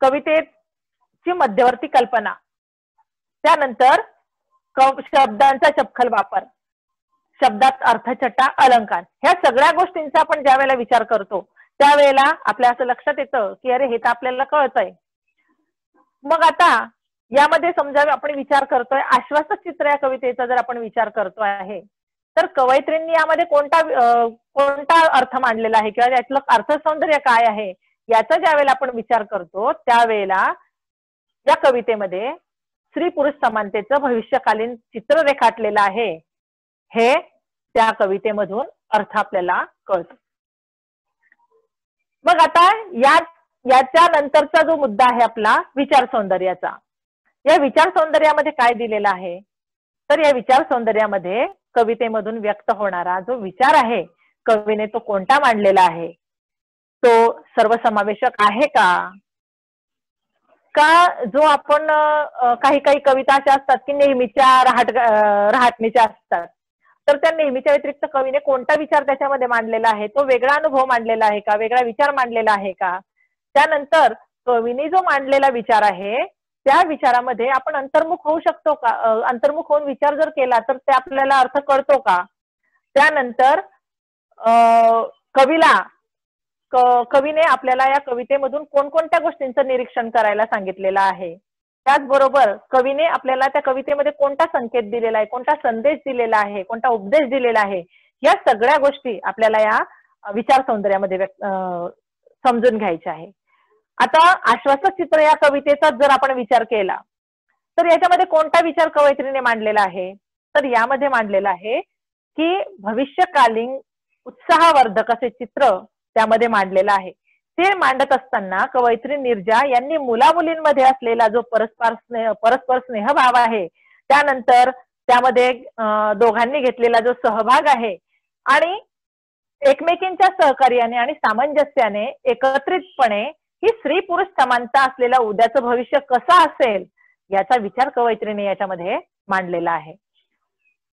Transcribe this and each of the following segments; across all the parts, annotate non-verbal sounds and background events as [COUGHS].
कवितेची मध्यवर्ती कल्पना. त्यानंतर शब्दांचा चपखल वापर. शब्दात अर्थछटा अलंकार. ह्या सगळ्या गोष्टींचा आपण ज्या वेळेला विचार करतो त्यावेळेला आपल्या असं लक्षात येतं की अरे हे तर आपल्याला कळतंय. मग आता यामध्ये समजा आपण विचार करतोय आश्वासक चित्र या कवितेचा जर आपण विचार करतो आहे तर कवयित्रींनी यामध्ये कोणता कोणता अर्थ मांडलेला आहे? किंवा यातलं अर्थ सौंदर्य काय आहे? याचा ज्या वेळेला आपण विचार करतो त्यावेळेला या कवितेमध्ये स्त्री पुरुष समानतेचं भविष्यकालीन चित्र रेखाटलेलं आहे. हे त्या कवितेमधून अर्थ आपल्याला कळतो. मग आता या याच्या नंतरचा जो मुद्दा आहे आपला विचार सौंदर्याचा. या विचार सौंदर्यामध्ये काय दिलेलं आहे? तर या विचार सौंदर्यामध्ये कवितेमधून व्यक्त होणारा जो विचार आहे कवीने तो कोणता मांडलेला आहे? तो सर्वसमावेशक आहे का? का जो आपण काही काही कविता अशा असतात की नेहमीच्या राहट राहटणीच्या असतात? तर त्या नेहमीच्या व्यतिरिक्त कवीने कोणता विचार त्याच्यामध्ये मांडलेला आहे? तो वेगळा अनुभव मांडलेला आहे का? वेगळा विचार मांडलेला आहे का? त्यानंतर कवीने जो मांडलेला विचार आहे त्या विचारामध्ये आपण अंतर्मुख होऊ शकतो का? अंतर्मुख होऊन विचार जर केला तर ते आपल्याला अर्थ कळतो का? त्यानंतर कवीला कवीने आपल्याला या कवितेमधून कोणकोणत्या गोष्टींचं निरीक्षण करायला सांगितलेलं आहे? त्याचबरोबर कवीने आपल्याला त्या कवितेमध्ये कोणता संकेत दिलेला आहे कोणता संदेश दिलेला आहे कोणता उपदेश दिलेला आहे या सगळ्या गोष्टी आपल्याला या विचार सौंदर्यामध्ये समजून घ्यायच्या आहे. आता आश्वासक चित्र या कवितेचा जर आपण विचार केला तर याच्यामध्ये कोणता विचार कवयित्रीने मांडलेला आहे? तर यामध्ये मांडलेला आहे की भविष्यकालीन उत्साहवर्धक असे चित्र त्यामध्ये मांडलेलं आहे. ते मांडत असताना कवयित्री निर्जा यांनी मुला मुलींमध्ये असलेला जो परस्पर स्नेह परस्पर स्नेहभाव आहे त्यानंतर त्यामध्ये दोघांनी घेतलेला जो सहभाग आहे आणि एकमेकींच्या सहकार्याने आणि सामंजस्याने एकत्रितपणे ही स्त्री पुरुष समानता असलेला उद्याचं भविष्य कसं असेल याचा विचार कवयित्रीने याच्यामध्ये मांडलेला आहे.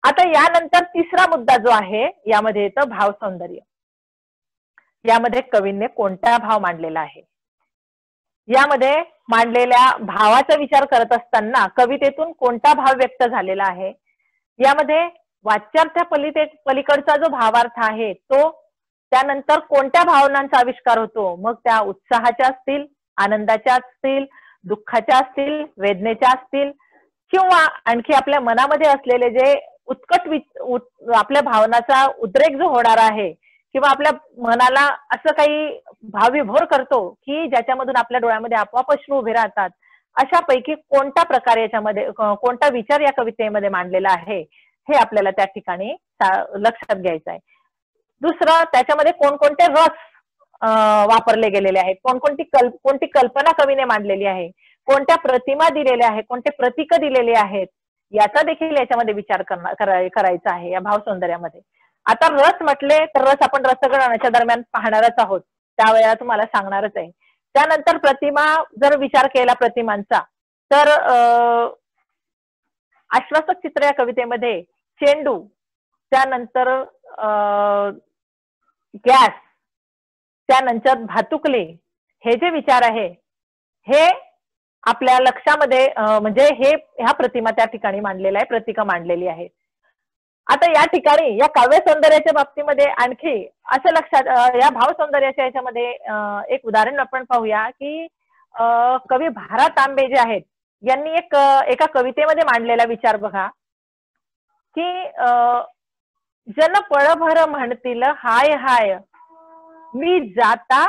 आता यानंतर तिसरा मुद्दा जो आहे यामध्ये येतं भाव सौंदर्य यामध्ये कवींनी कोणता भाव मांडलेला आहे? यामध्ये मांडलेल्या भावाचा विचार करत असताना कवितेतून कोणता भाव व्यक्त झालेला आहे? यामध्ये वाच्यार्थ्या पलीते पलीकडचा जो भावार्थ आहे तो त्यानंतर कोणत्या भावनांचा आविष्कार होतो? मग त्या उत्साहाच्या असतील आनंदाच्या असतील दुःखाच्या असतील वेदनेच्या असतील किंवा आणखी आपल्या मनामध्ये असलेले जे उत्कट आपल्या भावनाचा उद्रेक जो होणार आहे किंवा आपल्या मनाला असं काही भावविभोर करतो की ज्याच्यामधून आपल्या डोळ्यामध्ये आपोआप अश्रू उभे राहतात अशा पैकी कोणता प्रकार याच्यामध्ये कोणता विचार या कवितेमध्ये मांडलेला आहे हे आपल्याला त्या ठिकाणी लक्षात घ्यायचं आहे दुसरं त्याच्यामध्ये कोणकोणते रस वापरले गेलेले आहेत कोणकोणती कल् कोणती कल्पना कवीने मांडलेली आहे कोणत्या प्रतिमा दिलेल्या आहेत कोणते प्रतीक दिलेले आहेत याचा देखील याच्यामध्ये विचार करायचा आहे या भाव सौंदर्यामध्ये आता रस म्हटले तर रस आपण रसग्रहणाच्या दरम्यान पाहणारच आहोत. त्यावेळेला तुम्हाला सांगणारच आहे. त्यानंतर प्रतिमा जर विचार केला प्रतिमांचा तर आश्वासक चित्र या कवितेमध्ये चेंडू त्यानंतर गॅस त्यानंतर भातुकले हे जे विचार आहे हे आपल्या लक्षामध्ये म्हणजे हे ह्या प्रतिमा त्या ठिकाणी मांडलेल्या आहे प्रतिका मांडलेली आहेत. आता या ठिकाणी या काव्य सौंदर्याच्या बाबतीमध्ये आणखी असं लक्षात या भाव सौंदर्याच्या याच्यामध्ये एक उदाहरण आपण पाहूया की कवी भारा तांबे जे आहेत यांनी एक एका कवितेमध्ये मांडलेला विचार बघा की जन पळभर म्हणतील हाय हाय मी जाता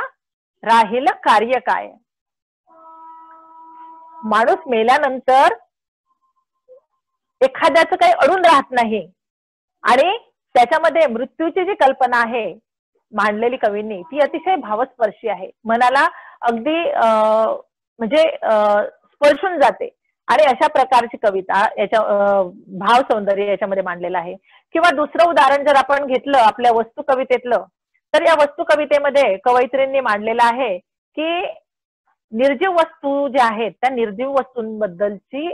राहील कार्य काय? माणूस मेल्यानंतर एखाद्याचं काही अडून राहत नाही. आणि त्याच्यामध्ये मृत्यूची जी कल्पना आहे मांडलेली कवींनी ती अतिशय भावस्पर्शी आहे. मनाला अगदी म्हणजे स्पर्शून जाते. आणि अशा प्रकारची कविता याच्या भाव सौंदर्य याच्यामध्ये मांडलेलं आहे. किंवा दुसरं उदाहरण जर आपण घेतलं आपल्या वस्तू कवितेतलं तर या वस्तू कवितेमध्ये कवयित्रींनी मांडलेलं आहे की निर्जीव वस्तू ज्या आहेत त्या निर्जीव वस्तूंबद्दलची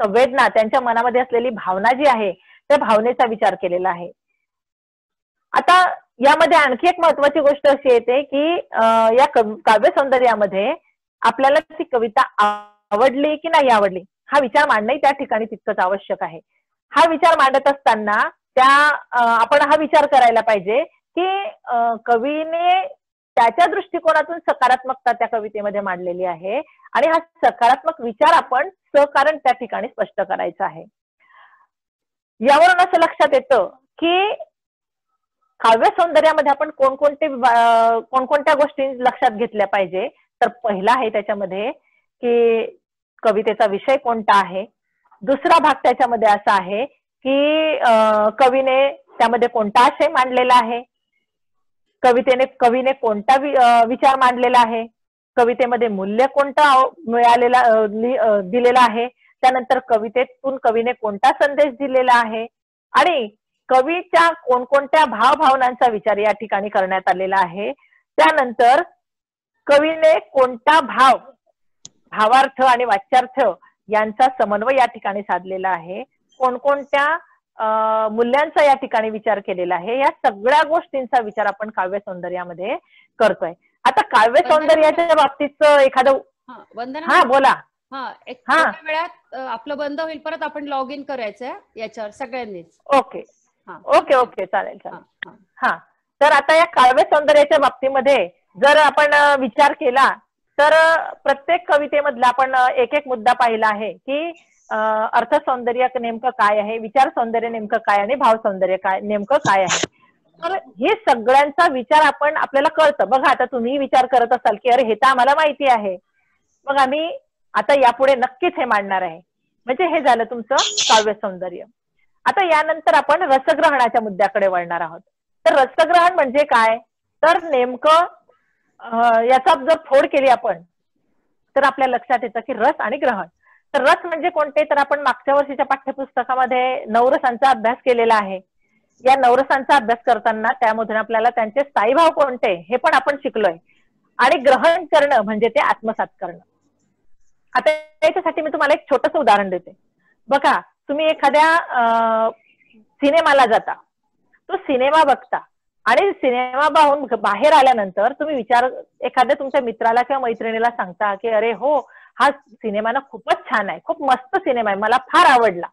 संवेदना त्यांच्या मनामध्ये असलेली भावना जी आहे त्या भावनेचा विचार केलेला आहे. आता यामध्ये आणखी एक महत्वाची गोष्ट अशी येते की या काव्य सौंदर्यामध्ये आपल्याला ती कविता आवडली की नाही आवडली हा विचार मांडणंही त्या ठिकाणी तितकंच आवश्यक आहे. हा विचार मांडत असताना त्या आपण हा विचार करायला पाहिजे की कवीने त्याच्या दृष्टिकोनातून सकारात्मकता त्या कवितेमध्ये मांडलेली आहे आणि हा सकारात्मक विचार आपण सहकारण त्या ठिकाणी स्पष्ट करायचा आहे. यावरून असं लक्षात येतं की काव्य सौंदर्यामध्ये आपण कोणकोणते कोणकोणत्या गोष्टी लक्षात घेतल्या पाहिजे? तर पहिला आहे त्याच्यामध्ये की कवितेचा विषय कोणता आहे? दुसरा भाग त्याच्यामध्ये असा आहे की कवीने त्यामध्ये कोणता आशय मांडलेला आहे? कवितेने कवीने कोणता विचार मांडलेला आहे? कवितेमध्ये मूल्य कोणतं मिळालेला दिलेला आहे? त्यानंतर कवितेतून कवीने कोणता संदेश दिलेला आहे? आणि कवीच्या कोणकोणत्या भावभावनांचा विचार या ठिकाणी करण्यात आलेला आहे? त्यानंतर कवीने कोणता भाव भावार्थ आणि वाच्यार्थ यांचा समन्वय या ठिकाणी साधलेला आहे? कोणकोणत्या मूल्यांचा या ठिकाणी विचार केलेला आहे? या सगळ्या गोष्टींचा विचार आपण काव्य सौंदर्यामध्ये करतोय. आता काव्य सौंदर्याच्या बाबतीत एखादं हा बोला. हा एक वेळात आपलं बंद होईल परत आपण लॉग इन करायचंय याच्यावर सगळ्यांनीच. ओके. ओके ओके चालेल चालेल. हा तर आता या काव्य सौंदर्याच्या बाबतीमध्ये जर आपण विचार केला तर प्रत्येक कवितेमधला आपण एक एक मुद्दा पाहिला आहे की अर्थ सौंदर्य नेमकं काय आहे विचार सौंदर्य नेमकं काय आणि भाव सौंदर्य काय नेमकं काय आहे? तर हे सगळ्यांचा विचार आपण आपल्याला कळतं. बघा आता तुम्ही विचार करत असाल की अरे हे तर आम्हाला माहिती आहे. मग आम्ही आता यापुढे नक्कीच हे मांडणार आहे. म्हणजे हे झालं तुमचं काव्य सौंदर्य. आता यानंतर आपण रसग्रहणाच्या मुद्द्याकडे वळणार आहोत. तर रसग्रहण म्हणजे काय? तर नेमकं याचा जर फोड केली आपण तर आपल्या लक्षात येतं की रस आणि ग्रहण. तर रस म्हणजे कोणते? तर आपण मागच्या वर्षीच्या पाठ्यपुस्तकामध्ये नवरसांचा अभ्यास केलेला आहे. या नवरसांचा अभ्यास करताना त्यामधून आपल्याला त्यांचे स्थायी भाव कोणते? हे पण आपण शिकलोय. आणि ग्रहण करणं म्हणजे ते आत्मसात करणं. आता याच्यासाठी मी तुम्हाला एक छोटस उदाहरण देते. बघा तुम्ही एखाद्या सिनेमाला जाता. तो सिनेमा बघता. आणि सिनेमा पाहून बाहेर आल्यानंतर तुम्ही विचार एखाद्या तुमच्या मित्राला किंवा मैत्रिणीला सांगता की अरे हो हा सिनेमा ना खूपच छान आहे. खूप मस्त सिनेमा आहे. मला फार आवडला.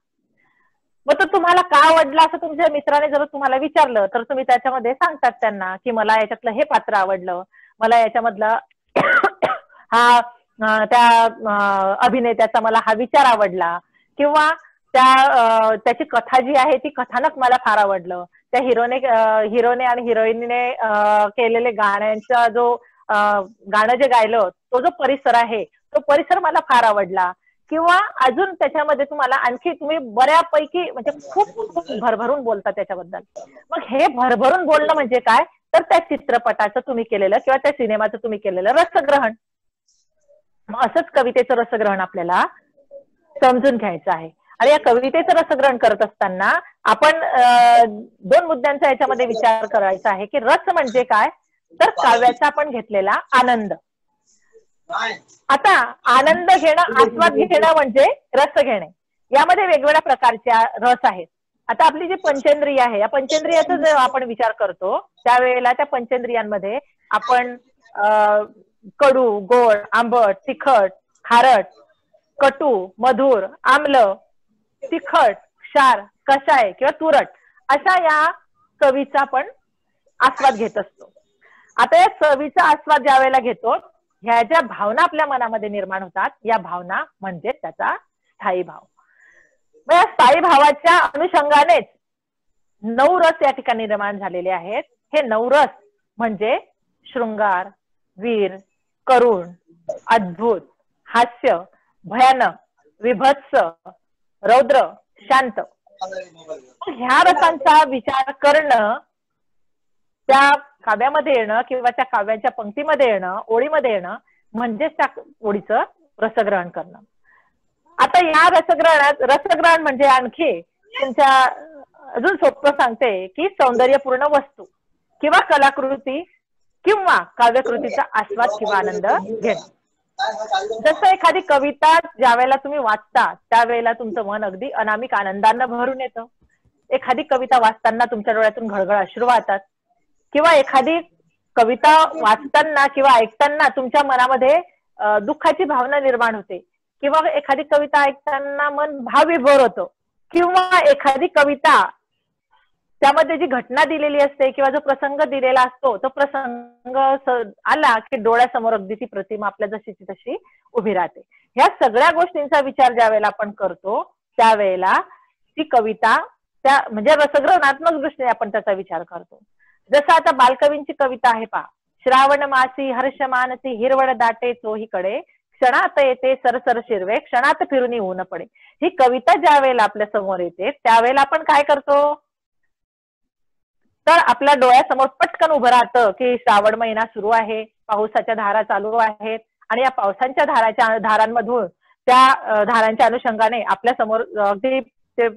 मग तो तुम्हाला का आवडला असं तुमच्या मित्राने जर तुम्हाला विचारलं तर तुम्ही त्याच्यामध्ये सांगतात त्यांना की मला याच्यातलं हे पात्र आवडलं. मला याच्यामधलं [COUGHS] हा त्या अभिनेत्याचा मला हा विचार आवडला. किंवा त्या त्याची कथा जी आहे ती कथानक मला फार आवडलं. त्या हिरोने हिरोने आणि हिरोईनने केलेले गाण्यांचा जो गाणं जे गायलं तो जो परिसर आहे तो परिसर मला फार आवडला. किंवा अजून त्याच्यामध्ये तुम्हाला आणखी तुम्ही बऱ्यापैकी म्हणजे खूप भरभरून बोलता त्याच्याबद्दल. मग हे भरभरून बोलणं म्हणजे काय? तर त्या चित्रपटाचं तुम्ही केलेलं किंवा त्या सिनेमाचं तुम्ही केलेलं रसग्रहण. असंच कवितेचं रसग्रहण आपल्याला समजून घ्यायचं आहे. आणि या कवितेचं रसग्रहण करत असताना आपण दोन मुद्द्यांचा याच्यामध्ये विचार करायचा आहे की रस म्हणजे काय? तर काव्याचा आपण घेतलेला आनंद. आता आनंद घेणं आस्वाद घेणं म्हणजे रस घेणे. यामध्ये वेगवेगळ्या प्रकारच्या रस आहेत. आता आपली जी पंचेंद्रिय आहे या पंचेंद्रियाचा जर आपण विचार करतो त्यावेळेला त्या पंचेंद्रियांमध्ये आपण कडू गोड आंबट तिखट खारट कटू मधुर आम्ल तिखट क्षार कषाय किंवा तुरट अशा या चवीचा आपण आस्वाद घेत असतो. आता या चवीचा आस्वाद ज्या वेळेला घेतो ह्या ज्या भावना आपल्या मनामध्ये निर्माण होतात या भावना म्हणजे त्याचा स्थायी भाव. मग या स्थायी भावाच्या अनुषंगानेच नऊ रस या ठिकाणी निर्माण झालेले आहेत. हे नऊ रस म्हणजे शृंगार वीर करुण अद्भुत हास्य भयानक विभत्स रौद्र शांत. ह्या रसांचा विचार करणं त्या काव्यामध्ये येणं किंवा त्या काव्याच्या पंक्तीमध्ये येणं ओळीमध्ये येणं म्हणजेच त्या ओळीचं रसग्रहण करणं. आता या रसग्रहणात रसग्रहण म्हणजे आणखी तुमच्या अजून सोपं सांगते की सौंदर्यपूर्ण वस्तू किंवा कलाकृती किंवा काव्यकृतीचा आस्वाद किंवा आनंद घेणं. जसं एखादी कविता ज्या वेळेला तुम्ही वाचता त्यावेळेला तुमचं मन अगदी अनामिक आनंदानं भरून येतं. एखादी कविता वाचताना तुमच्या डोळ्यातून घळघळ अश्रू वाहतात किंवा एखादी कविता वाचताना किंवा ऐकताना तुमच्या मनामध्ये दुःखाची भावना निर्माण होते. किंवा एखादी कविता ऐकताना मन भावविभोर होतं. किंवा एखादी कविता त्यामध्ये जी घटना दिलेली असते किंवा जो प्रसंग दिलेला असतो तो प्रसंग आला की डोळ्यासमोर अगदी ती प्रतिमा आपल्या जशीची तशी उभी राहते. ह्या सगळ्या गोष्टींचा विचार ज्या वेळेला आपण करतो त्यावेळेला ती कविता त्या म्हणजे रसग्रहणात्मक दृष्टीने आपण त्याचा विचार करतो. जसं आता बालकवींची कविता आहे पहा. श्रावण मासी हर्ष मानसी हिरवळ दाटे चोहीकडे. क्षणात येते सरसर शिरवे क्षणात फिरून ऊन पडे. ही कविता ज्या वेळेला आपल्यासमोर येते त्यावेळेला आपण काय करतो? तर आपल्या डोळ्यासमोर पटकन उभं राहतं की श्रावण महिना सुरू आहे पावसाच्या धारा चालू आहेत आणि या पावसांच्या धाराच्या धारांमधून त्या धारांच्या अनुषंगाने आपल्यासमोर अगदी ते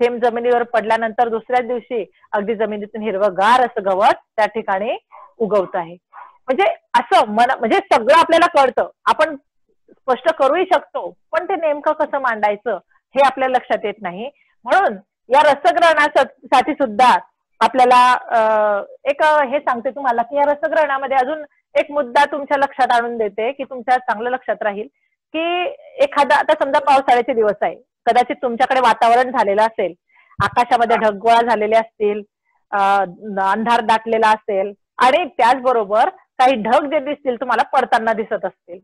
थेंब जमिनीवर पडल्यानंतर दुसऱ्याच दिवशी अगदी जमिनीतून हिरवगार असं गवत त्या ठिकाणी उगवत आहे. म्हणजे असं मन म्हणजे सगळं आपल्याला कळतं. आपण स्पष्ट करूही शकतो पण ते नेमकं कसं मांडायचं हे आपल्या लक्षात येत नाही. म्हणून या रसग्रहणासाठी सुद्धा आपल्याला एक हे सांगते तुम्हाला की या रसग्रहणामध्ये अजून एक मुद्दा तुमच्या लक्षात आणून देते की तुमच्या चांगलं लक्षात राहील की एखादा आता समजा पावसाळ्याचे दिवस आहे कदाचित तुमच्याकडे वातावरण झालेलं असेल आकाशामध्ये ढगगोळा झालेले असतील अंधार दाटलेला असेल आणि त्याचबरोबर काही ढग जे दिसतील तुम्हाला पडताना दिसत असतील.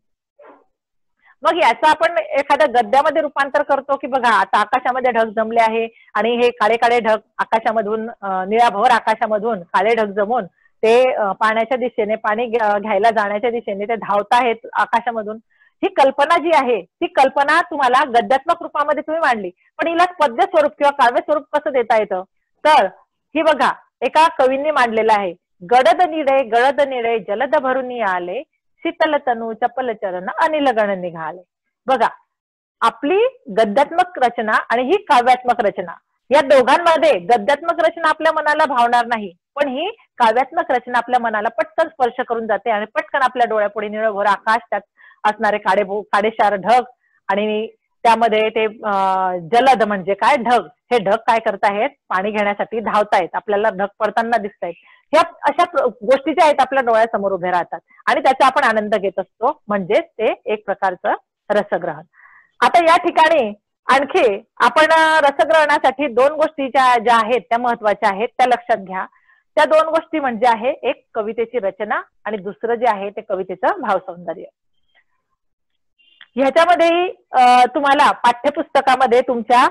मग याचं आपण एखाद्या गद्यामध्ये रूपांतर करतो की बघा आता आकाशामध्ये ढग जमले आहे आणि हे काळे काळे ढग आकाशामधून अं, आकाशामधून काळे ढग जमून ते पाण्याच्या दिशेने पाणी घ्यायला जाण्याच्या दिशेने ते धावत आहेत आकाशामधून. ही कल्पना जी आहे ती कल्पना तुम्हाला गद्यात्मक रूपामध्ये तुम्ही मांडली. पण हिला पद्य स्वरूप किंवा काव्य स्वरूप कसं देता येतं? तर ही बघा एका कवींनी मांडलेलं आहे. गडद निळे गळद निळे जलद भरून आले शीतल तनू चपल चरण निघाले. बघा आपली गद्यात्मक रचना आणि ही काव्यात्मक रचना या दोघांमध्ये गद्यात्मक रचना आपल्या मनाला भावणार नाही पण ही काव्यात्मक रचना आपल्या मनाला पटकन स्पर्श करून जाते आणि पटकन आपल्या डोळ्यापुढे निळभोर आकाश त्यात असणारे काडे काडेशार ढग आणि त्यामध्ये ते जलद म्हणजे काय ढग हे ढग काय करतायत पाणी घेण्यासाठी धावतायत आपल्याला ढग पडताना दिसतायत ह्या अशा गोष्टी ज्या आहेत आपल्या डोळ्यासमोर उभ्या राहतात. आणि त्याचा आपण आनंद घेत असतो म्हणजेच ते एक प्रकारचं रसग्रहण. आता या ठिकाणी आणखी आपण रसग्रहणासाठी दोन गोष्टी ज्या ज्या आहेत त्या महत्त्वाच्या आहेत त्या लक्षात घ्या. त्या दोन गोष्टी म्हणजे आहे एक कवितेची रचना आणि दुसरं जे आहे ते कवितेचं भावसौंदर्य. ह्याच्यामध्येही तुम्हाला पाठ्यपुस्तकामध्ये तुमच्या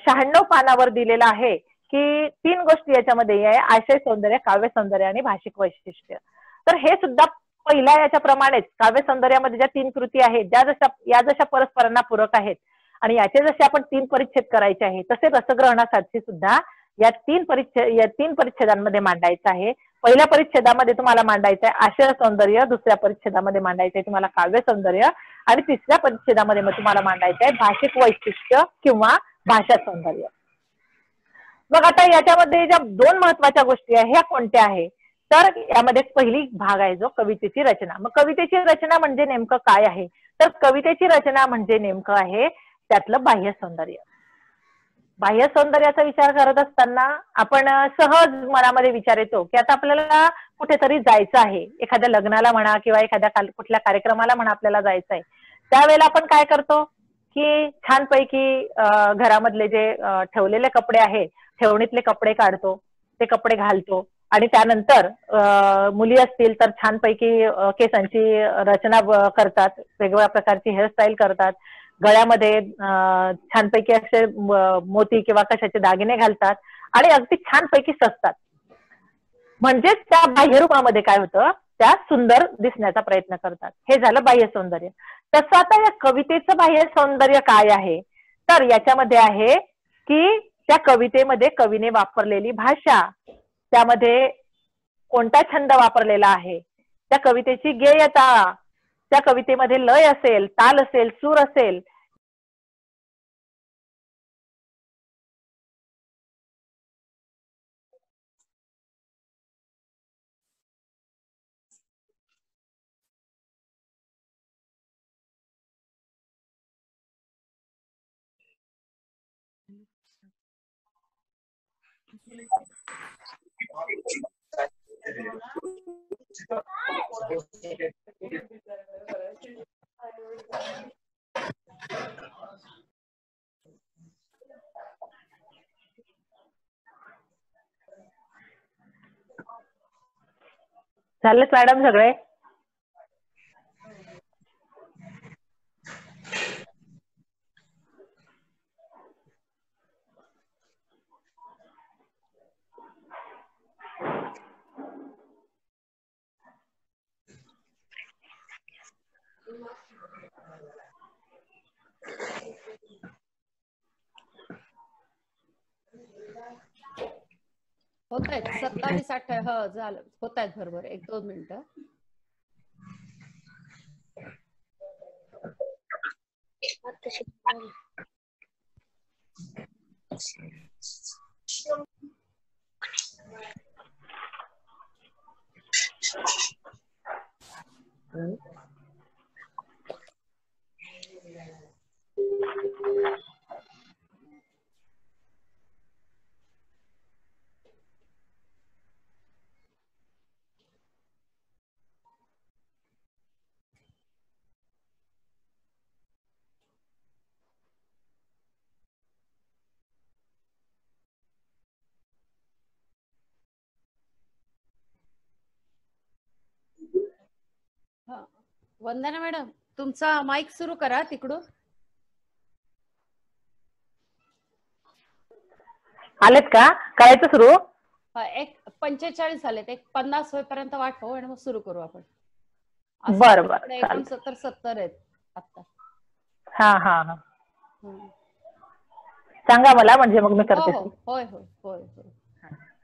शहाण्णव पानावर दिलेलं आहे की तीन गोष्टी याच्यामध्ये आहे आशय सौंदर्य काव्य सौंदर्य आणि भाषिक वैशिष्ट्य. तर हे सुद्धा पहिल्या याच्याप्रमाणेच काव्य सौंदर्यामध्ये ज्या तीन कृती आहेत ज्या जशा या जशा परस्परांना पूरक आहेत आणि याचे जसे आपण तीन परिच्छेद करायचे आहे तसे रसग्रहणासाठी सुद्धा या तीन परिच्छेद या तीन परिच्छेदांमध्ये मांडायचं आहे. पहिल्या परिच्छेदामध्ये तुम्हाला मांडायचं आहे आशय सौंदर्य दुसऱ्या परिच्छेदामध्ये मांडायचं आहे तुम्हाला काव्य सौंदर्य आणि तिसऱ्या परिच्छेदामध्ये मग तुम्हाला मांडायचं आहे भाषिक वैशिष्ट्य किंवा भाषा सौंदर्य. मग आता याच्यामध्ये ज्या दोन महत्त्वाच्या गोष्टी आहे ह्या कोणत्या आहे तर यामध्ये पहिली भाग आहे जो कवितेची रचना. मग कवितेची रचना म्हणजे नेमकं काय आहे? तर कवितेची रचना म्हणजे नेमकं आहे त्यातलं बाह्य सौंदर्य. बाह्य सौंदर्याचा विचार करत असताना आपण सहज मनामध्ये विचार येतो की आता आपल्याला कुठेतरी जायचं आहे. एखाद्या लग्नाला म्हणा किंवा एखाद्या कुठल्या कार्यक्रमाला म्हणा आपल्याला जायचं आहे त्यावेळेला आपण काय करतो? की छानपैकी घरामधले जे ठेवलेले कपडे आहेत ठेवणीतले कपडे काढतो ते कपडे घालतो आणि त्यानंतर मुली असतील तर छानपैकी केसांची रचना करतात वेगवेगळ्या प्रकारची हेअरस्टाईल करतात. गळ्यामध्ये छानपैकी असे मोती किंवा कशाचे दागिने घालतात आणि अगदी छानपैकी सजतात. म्हणजेच त्या बाह्यरूपामध्ये काय होतं? त्या सुंदर दिसण्याचा प्रयत्न करतात. हे झालं बाह्य सौंदर्य. तसं आता या कवितेचं बाह्य सौंदर्य काय आहे? तर याच्यामध्ये आहे की त्या कवितेमध्ये कवीने वापरलेली भाषा त्यामध्ये कोणता छंद वापरलेला आहे? त्या कवितेची गेयता त्या कवितेमध्ये लय असेल ताल असेल सूर असेल झालेत मॅडम सगळे? होत आहेत सत्तावीस अठ्ठा हो झालं. होत आहेत बरोबर एक दोन मिनिटं हा वंदना मॅडम तुमचा माईक सुरू करा तिकडून. आलेत का? करायचं सुरू? एक पंचेचाळीस झालेत. एक पन्नास होईपर्यंत वाट पाहू आणि मग सुरू करू आपण. बरं, बरं. एकोणसत्तर सत्तर आहेत आता हा हा हा. सांगा मला म्हणजे मग मी हो करते. हो. होय होय होय होय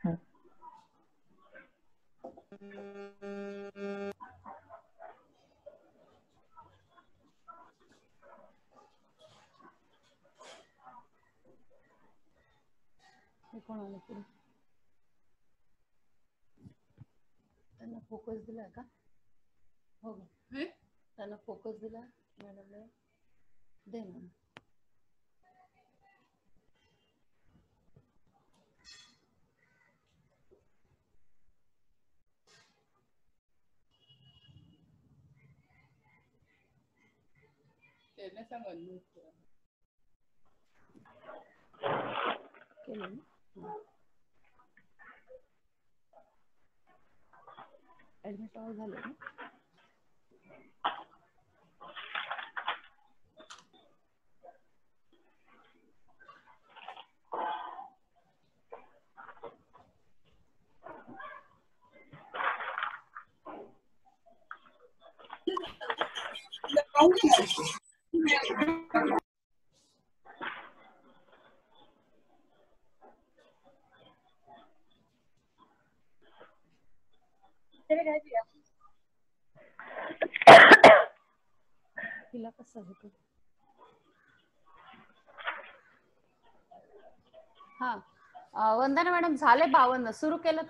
हं. हे कोण आलं पुढे त्यांना फोकस दिलाय का हो हो. त्यांना फोकस दिला मॅडमला दे ना केलं ना ऍडमिट ऑल झाले ना? हे. वंदना मॅडम झाले बावन्न? सुरू केलं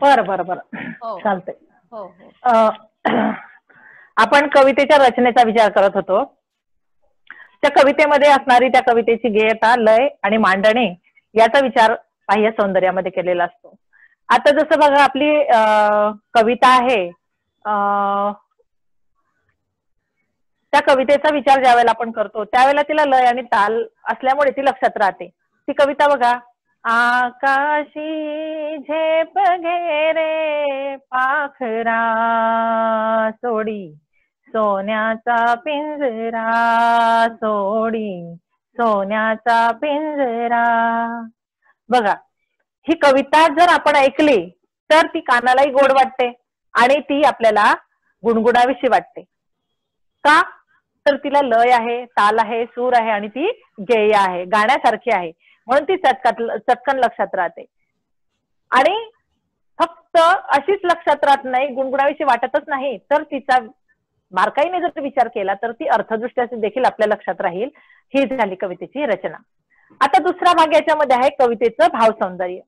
बरं बरं बरं. चालतंय. हो हो. आपण कवितेच्या रचनेचा विचार करत होतो. त्या कवितेमध्ये असणारी त्या कवितेची गेयता लय आणि मांडणी याचा विचार बाह्य सौंदर्यामध्ये केलेला असतो. आता जसं बघा आपली कविता आहे. त्या कवितेचा विचार ज्यावेळेला आपण करतो त्यावेळेला तिला लय आणि ताल असल्यामुळे ती लक्षात राहते. ती कविता बघा आकाशी झेप घेरे पाखरा सोडी सोन्याचा पिंजरा सोडी सोन्याचा पिंजरा. बघा ही कविता जर आपण ऐकली तर ती कानालाही गोड वाटते आणि ती आपल्याला गुणगुणाविषयी वाटते. का? तर तिला लय आहे ताल आहे सूर आहे आणि ती गेय आहे गाण्यासारखी आहे. म्हणून ती चटकात चटकन लक्षात राहते. आणि फक्त अशीच लक्षात राहत नाही गुणगुणाविषयी वाटतच नाही तर तिचा बारकाईने जर विचार केला तर ती अर्थदृष्ट्या देखील आपल्या लक्षात राहील. ही झाली कवितेची रचना. आता दुसरा भाग याच्यामध्ये आहे कवितेचं भाव सौंदर्य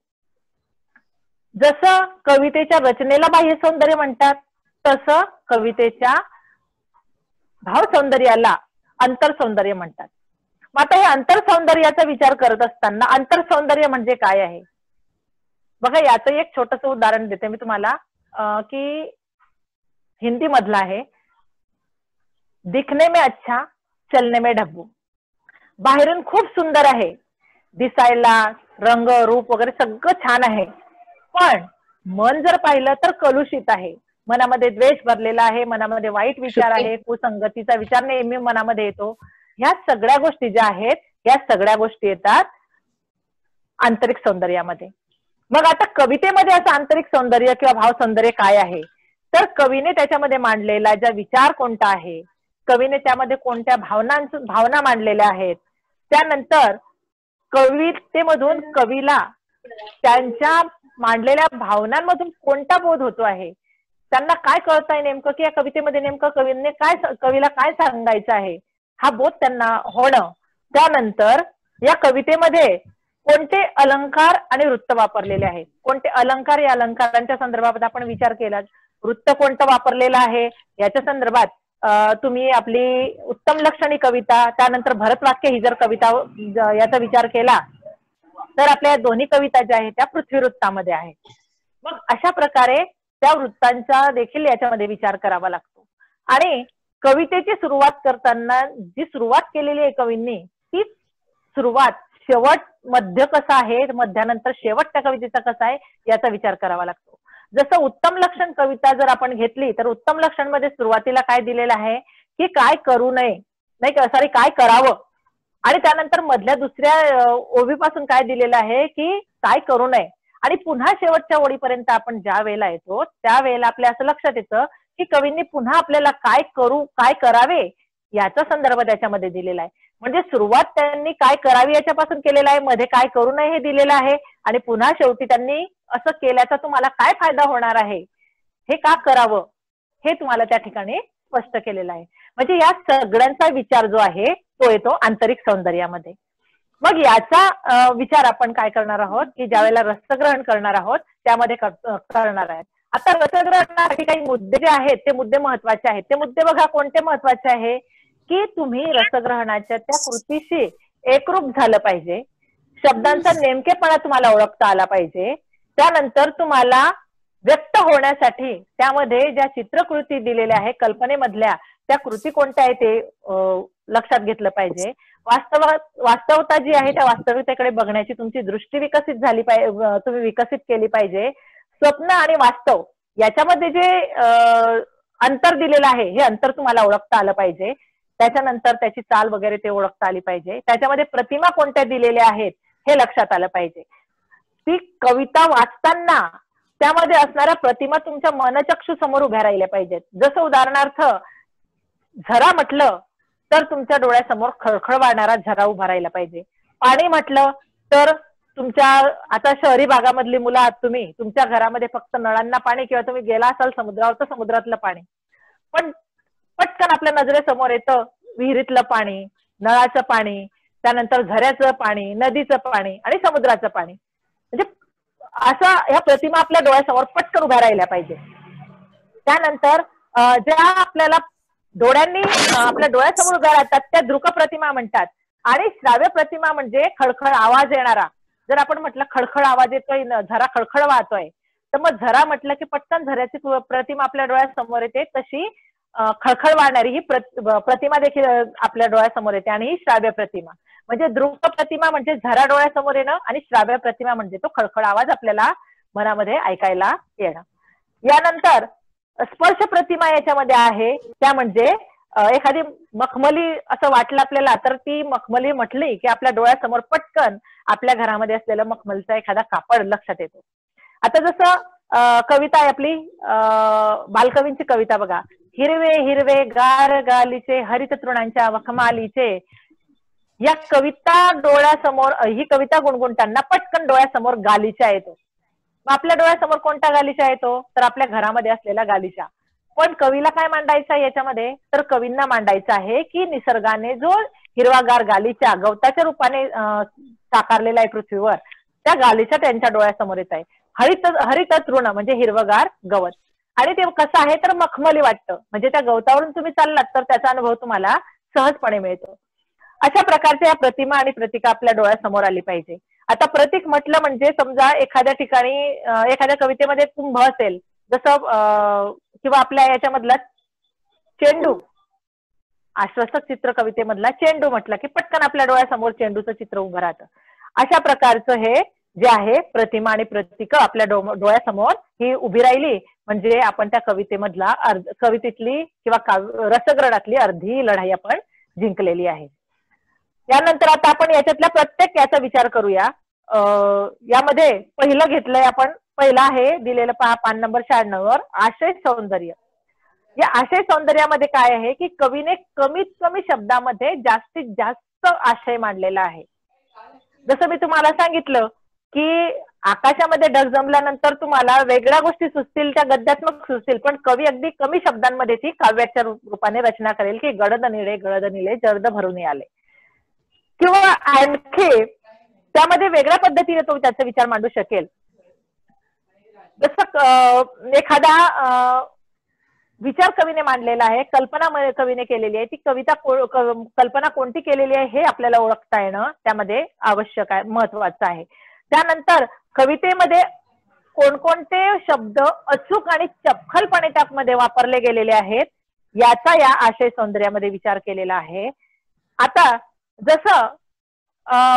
जसं कवितेच्या रचनेला बाह्य सौंदर्य म्हणतात तसं कवितेच्या भाव सौंदर्याला अंतर सौंदर्य म्हणतात. मग आता हे अंतर सौंदर्याचा विचार करत असताना अंतर सौंदर्य म्हणजे काय आहे? बघा याचं एक छोटस उदाहरण देते मी तुम्हाला की हिंदी मधलं आहे दिखने में अच्छा चलने में ढब्बू. बाहेरून खूप सुंदर आहे. दिसायला रंग रूप वगैरे सगळं छान आहे. पण मन जर पाहिलं तर कलुषित आहे. मनामध्ये द्वेष भरलेला आहे मनामध्ये वाईट विचार आहे कुसंगतीचा विचार नेहमी मनामध्ये येतो. ह्या सगळ्या गोष्टी ज्या आहेत या सगळ्या गोष्टी येतात आंतरिक सौंदर्यामध्ये. मग आता कवितेमध्ये असं आंतरिक सौंदर्य किंवा भाव सौंदर्य काय आहे? तर कवीने त्याच्यामध्ये मांडलेला ज्या विचार कोणता आहे कवीने त्यामध्ये कोणत्या भावनांच भावना मांडलेल्या आहेत त्यानंतर कवितेमधून कवीला त्यांच्या मांडलेल्या भावनांमधून कोणता बोध होतो आहे? त्यांना काय कळत आहे नेमकं की या कवितेमध्ये नेमकं कवीने काय कवीला काय सांगायचं आहे? हा बोध त्यांना होणं. त्यानंतर या कवितेमध्ये कोणते अलंकार आणि वृत्त वापरलेले आहेत कोणते अलंकार या अलंकारांच्या संदर्भात आपण विचार केला वृत्त कोणतं वापरलेलं आहे? याच्या संदर्भात तुम्ही आपली उत्तम लक्षणी कविता त्यानंतर भरतवाक्य ही जर कविता याचा विचार केला तर आपल्या दोन्ही कविता ज्या आहेत त्या पृथ्वीवृत्तामध्ये आहेत. मग अशा प्रकारे त्या वृत्तांचा देखील याच्यामध्ये विचार करावा लागतो. आणि कवितेची सुरुवात करताना जी सुरुवात केलेली आहे कवींनी तीच सुरुवात शेवट मध्य कसा आहे मध्यानंतर शेवट त्या कवितेचा कसा आहे याचा विचार करावा लागतो. जसं उत्तम लक्षण कविता जर आपण घेतली तर उत्तम लक्षणमध्ये सुरुवातीला काय दिलेलं आहे की काय करू नये नाही का? सॉरी काय करावं? आणि त्यानंतर मधल्या दुसऱ्या ओवीपासून काय दिलेलं आहे की काय करू नये? आणि पुन्हा शेवटच्या ओळीपर्यंत आपण ज्या वेळेला येतो त्यावेळेला आपल्या असं लक्षात येतं की कवींनी पुन्हा आपल्याला काय करू काय करावे याचा संदर्भ त्याच्यामध्ये दिलेला आहे. म्हणजे सुरुवात त्यांनी काय करावी याच्यापासून केलेला आहे मध्ये काय करू नये हे दिलेलं आहे आणि पुन्हा शेवटी त्यांनी असं केल्याचा तुम्हाला काय फायदा होणार आहे? हे का करावं? हे तुम्हाला त्या ठिकाणी स्पष्ट केलेलं आहे. म्हणजे या सगळ्यांचा विचार जो आहे तो येतो आंतरिक सौंदर्यामध्ये. मग याचा विचार आपण काय करणार आहोत? की ज्या वेळेला रसग्रहण करणार आहोत त्यामध्ये करणार आहेत आता रसग्रहणासाठी काही मुद्दे जे आहेत ते मुद्दे महत्त्वाचे आहेत. ते मुद्दे बघा कोणते महत्त्वाचे आहे? की तुम्ही रसग्रहणाच्या त्या कृतीशी एकरूप झालं पाहिजे. शब्दांचा नेमकेपणा तुम्हाला ओळखता आला पाहिजे. त्यानंतर तुम्हाला व्यक्त होण्यासाठी त्यामध्ये ज्या चित्रकृती दिलेल्या आहे कल्पनेमधल्या त्या कृती कोणत्या आहे ते लक्षात घेतलं पाहिजे. वास्तव वास्तवता जी आहे त्या वास्तविकतेकडे बघण्याची तुमची दृष्टी विकसित झाली पाहिजे तुम्ही विकसित केली पाहिजे. स्वप्न आणि वास्तव याच्यामध्ये जे अंतर दिलेलं आहे हे अंतर तुम्हाला ओळखता आलं पाहिजे. त्याच्यानंतर त्याची चाल वगैरे ते ओळखता आली पाहिजे. त्याच्यामध्ये प्रतिमा कोणत्या दिलेल्या आहेत हे लक्षात आलं पाहिजे. ती कविता वाचताना त्यामध्ये असणाऱ्या प्रतिमा तुमच्या मनचक्षू समोर उभ्या राहिल्या पाहिजेत. जसं उदाहरणार्थ झरा म्हटलं तर तुमच्या डोळ्यासमोर खळखळ वाढणारा झरा उभा राहिला पाहिजे. पाणी म्हटलं तर तुमच्या आता शहरी भागामधली मुलं आहात तुम्ही तुमच्या घरामध्ये फक्त नळांना पाणी किंवा तुम्ही गेला असाल समुद्रावर तर समुद्रातलं पाणी. पण पटकन आपल्या नजरेसमोर येतं विहिरीतलं पाणी नळाचं पाणी त्यानंतर झऱ्याचं पाणी नदीचं पाणी आणि समुद्राचं पाणी. म्हणजे असा ह्या प्रतिमा आपल्या डोळ्यासमोर पटकन उभ्या राहिल्या पाहिजे. त्यानंतर ज्या आपल्याला डोळ्यांनी [LAUGHS] आपल्या डोळ्यासमोर उभ्या राहतात त्या दृक प्रतिमा म्हणतात. आणि श्राव्य प्रतिमा म्हणजे खळखळ आवाज येणारा. जर आपण म्हटलं खळखळ आवाज येतोय झरा खळखळ वाहतोय तर मग झरा म्हटलं की पटकन झऱ्याची प्रतिमा आपल्या डोळ्यासमोर येते तशी खळखळ वाढणारी ही प्रतिमा देखील आपल्या डोळ्यासमोर येते आणि ही श्राव्य प्रतिमा. म्हणजे दृक प्रतिमा म्हणजे झरा डोळ्यासमोर येणं आणि श्राव्य प्रतिमा म्हणजे तो खळखळ आवाज आपल्याला मनामध्ये ऐकायला येणं. यानंतर स्पर्श प्रतिमा याच्यामध्ये आहे. त्या म्हणजे एखादी मखमली असं वाटलं आपल्याला तर ती मखमली म्हटली की आपल्या डोळ्यासमोर पटकन आपल्या घरामध्ये असलेलं मखमलचा एखादा कापड लक्षात येतो. आता जसं कविता आहे आपली बालकवींची कविता बघा. हिरवे हिरवे गार गालीचे हरित तृणांच्या वखमालीचे. या कविता डोळ्यासमोर ही कविता गुणगुणताना पटकन डोळ्यासमोर गालीचा येतो. आपल्या डोळ्यासमोर कोणता गालिचा येतो? तर आपल्या घरामध्ये असलेला गालिचा पण कवीला काय मांडायचं आहे याच्यामध्ये? तर कवींना मांडायचं आहे की निसर्गाने जो हिरवागार गालीच्या गवताच्या रूपाने साकारलेला आहे पृथ्वीवर त्या गालीचा त्यांच्या डोळ्यासमोर येत आहे. हरित हरित तृण म्हणजे हिरवगार गवत. आणि ते कसं आहे तर मखमली वाटतं. म्हणजे त्या गवतावरून तुम्ही चाललात तर त्याचा अनुभव तुम्हाला सहजपणे मिळतो. अशा प्रकारच्या या प्रतिमा आणि प्रतिका आपल्या डोळ्यासमोर आली पाहिजे. आता प्रतीक म्हटलं म्हणजे समजा एखाद्या ठिकाणी एखाद्या कवितेमध्ये कुंभ असेल जसं किंवा आपल्या याच्यामधला चेंडू आश्वासक चित्र कवितेमधला चेंडू म्हटलं की पटकन आपल्या डोळ्यासमोर चेंडूचं चित्र उभं राहतं. अशा प्रकारचं हे जे आहे प्रतिमा आणि प्रतीक आपल्या डोळ्यासमोर ही उभी राहिली म्हणजे आपण त्या कवितेमधला अर्ध कवितेतली किंवा रसग्रणातली अर्धी लढाई आपण जिंकलेली आहे. यानंतर आता आपण याच्यातल्या प्रत्येक याचा विचार करूया. यामध्ये पहिलं घेतलंय आपण पहिलं आहे दिलेलं पा पान नंबर शहाण्णव आशय सौंदर्य. या आशय सौंदर्यामध्ये काय आहे की कवीने कमीत कमी शब्दामध्ये जास्तीत जास्त आशय मांडलेला आहे. जसं मी तुम्हाला सांगितलं की आकाशामध्ये ढग जमल्यानंतर तुम्हाला वेगळ्या गोष्टी सुचतील त्या गद्यात्मक सुचतील पण कवी अगदी कमी शब्दांमध्ये ती काव्याच्या रूपाने रचना करेल की गडद निळे गडद निळे जर्द भरून आले किंवा आणखी त्यामध्ये वेगळ्या पद्धतीने तो त्याचा विचार मांडू शकेल. जसं एखादा विचार कवीने मांडलेला आहे कल्पना कवीने केलेली आहे ती कविता कल्पना कोणती केलेली आहे हे आपल्याला ओळखता येणं त्यामध्ये आवश्यक आहे महत्वाचं आहे. त्यानंतर कवितेमध्ये कोणकोणते शब्द अचूक आणि चपखलपणे त्यामध्ये वापरले गेलेले आहेत याचा या आशय सौंदर्यामध्ये विचार केलेला आहे. आता जसं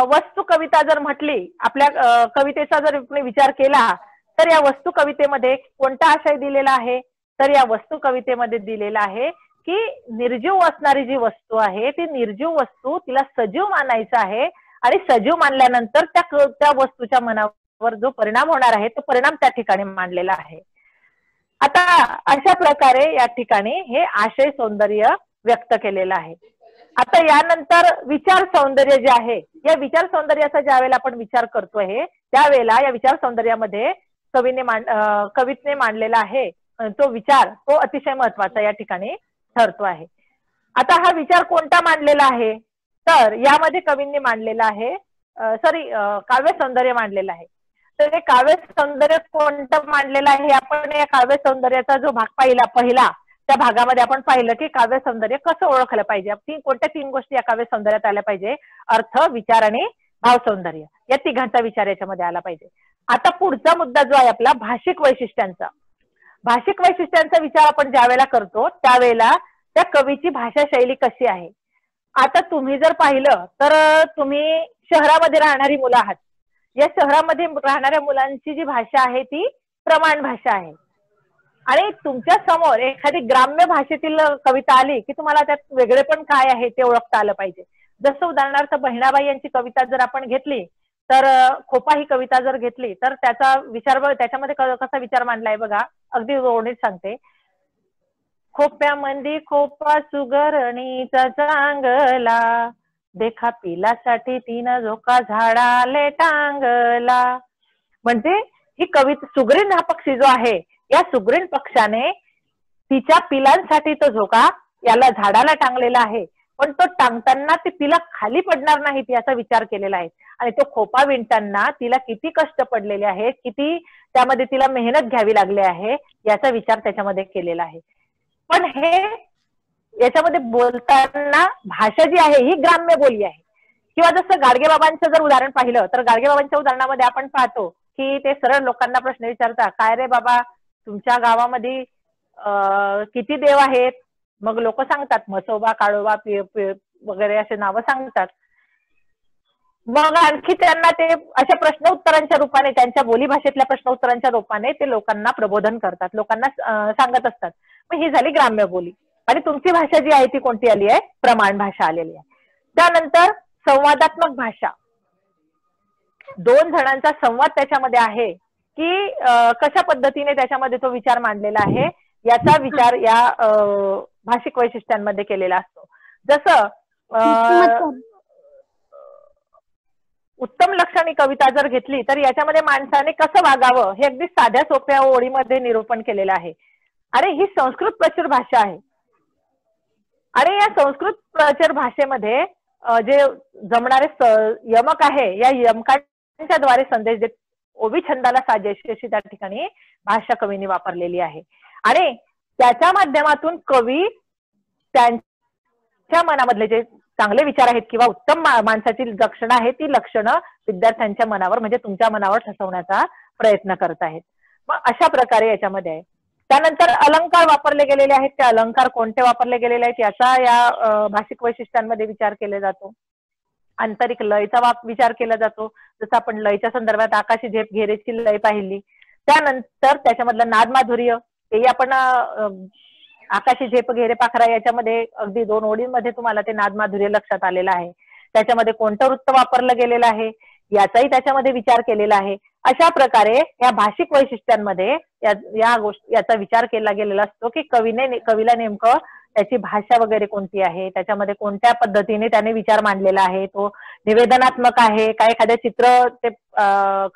वस्तू कविता जर म्हटली आपल्या कवितेचा जर विचार केला तर या वस्तू कवितेमध्ये कोणता आशय दिलेला आहे? तर या वस्तू कवितेमध्ये दिलेला आहे की निर्जीव असणारी जी वस्तू आहे ती निर्जीव वस्तू तिला सजीव मानायचं आहे आणि सजीव मानल्यानंतर त्या त्या वस्तूच्या मनावर जो परिणाम होणार आहे तो परिणाम त्या ठिकाणी मांडलेला आहे. आता अशा प्रकारे या ठिकाणी हे आशय सौंदर्य व्यक्त केलेलं आहे. आता यानंतर विचार सौंदर्य जे आहे या विचार सौंदर्याचा ज्या वेळेला आपण विचार करतोय त्यावेळेला या विचार सौंदर्यामध्ये कवीने मांड कवितने मांडलेला आहे तो विचार तो अतिशय महत्त्वाचा या ठिकाणी ठरतो आहे. आता हा विचार कोणता मांडलेला आहे? तर यामध्ये कवींनी मांडलेला आहे सॉरी काव्य सौंदर्य मांडलेलं आहे. तर हे काव्य सौंदर्य कोणतं मांडलेलं आहे आपण या काव्य सौंदर्याचा जो भाग पाहिला पहिला त्या भागामध्ये आपण पाहिलं की काव्य सौंदर्य कसं ओळखलं पाहिजे? तीन कोणत्या तीन गोष्टी या काव्य सौंदर्यात आल्या पाहिजे? अर्थ विचार आणि भाव सौंदर्य. या तिघांचा विचार याच्यामध्ये आला पाहिजे. आता पुढचा मुद्दा जो आहे आपला भाषिक वैशिष्ट्यांचा. भाषिक वैशिष्ट्यांचा विचार आपण ज्यावेळेला करतो त्यावेळेला त्या कवीची भाषा शैली कशी आहे? आता तुम्ही जर पाहिलं तर तुम्ही शहरामध्ये राहणारी मुलं आहात. या शहरामध्ये राहणाऱ्या मुलांची जी भाषा आहे ती प्रमाण भाषा आहे. आणि तुमच्यासमोर एखादी ग्राम्य भाषेतील कविता आली की तुम्हाला त्यात वेगळे पण काय आहे ते ओळखता आलं पाहिजे. जसं उदाहरणार्थ बहिणाबाई यांची कविता जर आपण घेतली तर खोपा ही कविता जर घेतली तर त्याचा विचार त्याच्यामध्ये कसा विचार मांडलाय बघा अगदी जोडणीत सांगते. खोप्यामध्ये खोपा सुगरणीचा चांगला देखा पिलासाठी तीन झोका झाडाले टांगला. म्हणजे ही कविता सुगरी नापक्षी जो आहे. या सुग्रीण पक्षाने तिच्या पिलांसाठी तो झोका याला झाडाला टांगलेला आहे. पण तो टांगताना ते तिला खाली पडणार नाहीत याचा विचार केलेला आहे. आणि तो खोपा विणताना तिला किती कष्ट पडलेले आहेत किती त्यामध्ये तिला मेहनत घ्यावी लागली आहे याचा विचार त्याच्यामध्ये केलेला आहे. पण हे याच्यामध्ये बोलताना भाषा जी आहे ही ग्राम्य बोली आहे. किंवा जसं गाडगेबाबांचं जर उदाहरण पाहिलं तर गाडगेबाबांच्या उदाहरणामध्ये आपण पाहतो की ते सरळ लोकांना प्रश्न विचारता काय रे बाबा तुमच्या गावामध्ये किती देव आहेत? मग लोक सांगतात मसोबा काळोबा वगैरे असे नावं सांगतात. मग आणखी त्यांना ते अशा प्रश्न उत्तरांच्या रूपाने त्यांच्या बोलीभाषेतल्या प्रश्न उत्तरांच्या रूपाने ते लोकांना प्रबोधन करतात. लोकांना सांगत असतात. मग ही झाली ग्राम्य बोली. आणि तुमची भाषा जी आहे ती कोणती आली आहे? प्रमाण भाषा आलेली आहे. त्यानंतर संवादात्मक भाषा. दोन जणांचा संवाद त्याच्यामध्ये आहे. की कशा पद्धतीने त्याच्यामध्ये तो विचार मांडलेला आहे याचा विचार या भाषिक वैशिष्ट्यांमध्ये केलेला असतो. जसं उत्तम लक्षणी कविता जर घेतली तर याच्यामध्ये माणसाने कसं वागावं हे अगदी साध्या सोप्या ओळीमध्ये निरूपण केलेलं आहे. अरे ही संस्कृत प्रचुर भाषा आहे. आणि या संस्कृत प्रचुर भाषेमध्ये जे जमणारे यमक आहे या यमकांच्या द्वारे संदेश देत ओबी छंदाला साजेशी अशी त्या ठिकाणी भाषा कवीने वापरलेली आहे. आणि त्याच्या माध्यमातून कवी त्यांच्या मनामधले जे चांगले विचार आहेत किंवा उत्तम माणसाची लक्षणं आहेत ती लक्षणं विद्यार्थ्यांच्या मनावर म्हणजे तुमच्या मनावर ठसवण्याचा प्रयत्न करत आहेत. मग अशा प्रकारे याच्यामध्ये आहे. त्यानंतर अलंकार वापरले गेलेले आहेत. ते अलंकार कोणते वापरले गेलेले आहेत? याचा या भाषिक वैशिष्ट्यांमध्ये विचार केला जातो. आंतरिक लयचा वाप विचार केला जातो. जसं आपण लयच्या संदर्भात आकाशी झेप घेरेची लय पाहिली. त्यानंतर त्याच्यामधलं नाद माधुर्य तेही आपण आकाशी झेप घेरे पाखरा याच्यामध्ये अगदी दोन ओळींमध्ये तुम्हाला ते नाद माधुर्य लक्षात आलेलं आहे. त्याच्यामध्ये कोणतं वृत्त वापरलं गेलेलं आहे? याचाही त्याच्यामध्ये विचार केलेला आहे. अशा प्रकारे या भाषिक वैशिष्ट्यांमध्ये या गोष्टी याचा विचार केला गेलेला असतो की कवीने कवीला नेमकं त्याची भाषा वगैरे कोणती आहे त्याच्यामध्ये कोणत्या पद्धतीने त्याने विचार मांडलेला आहे तो निवेदनात्मक आहे काय एखाद्या चित्र ते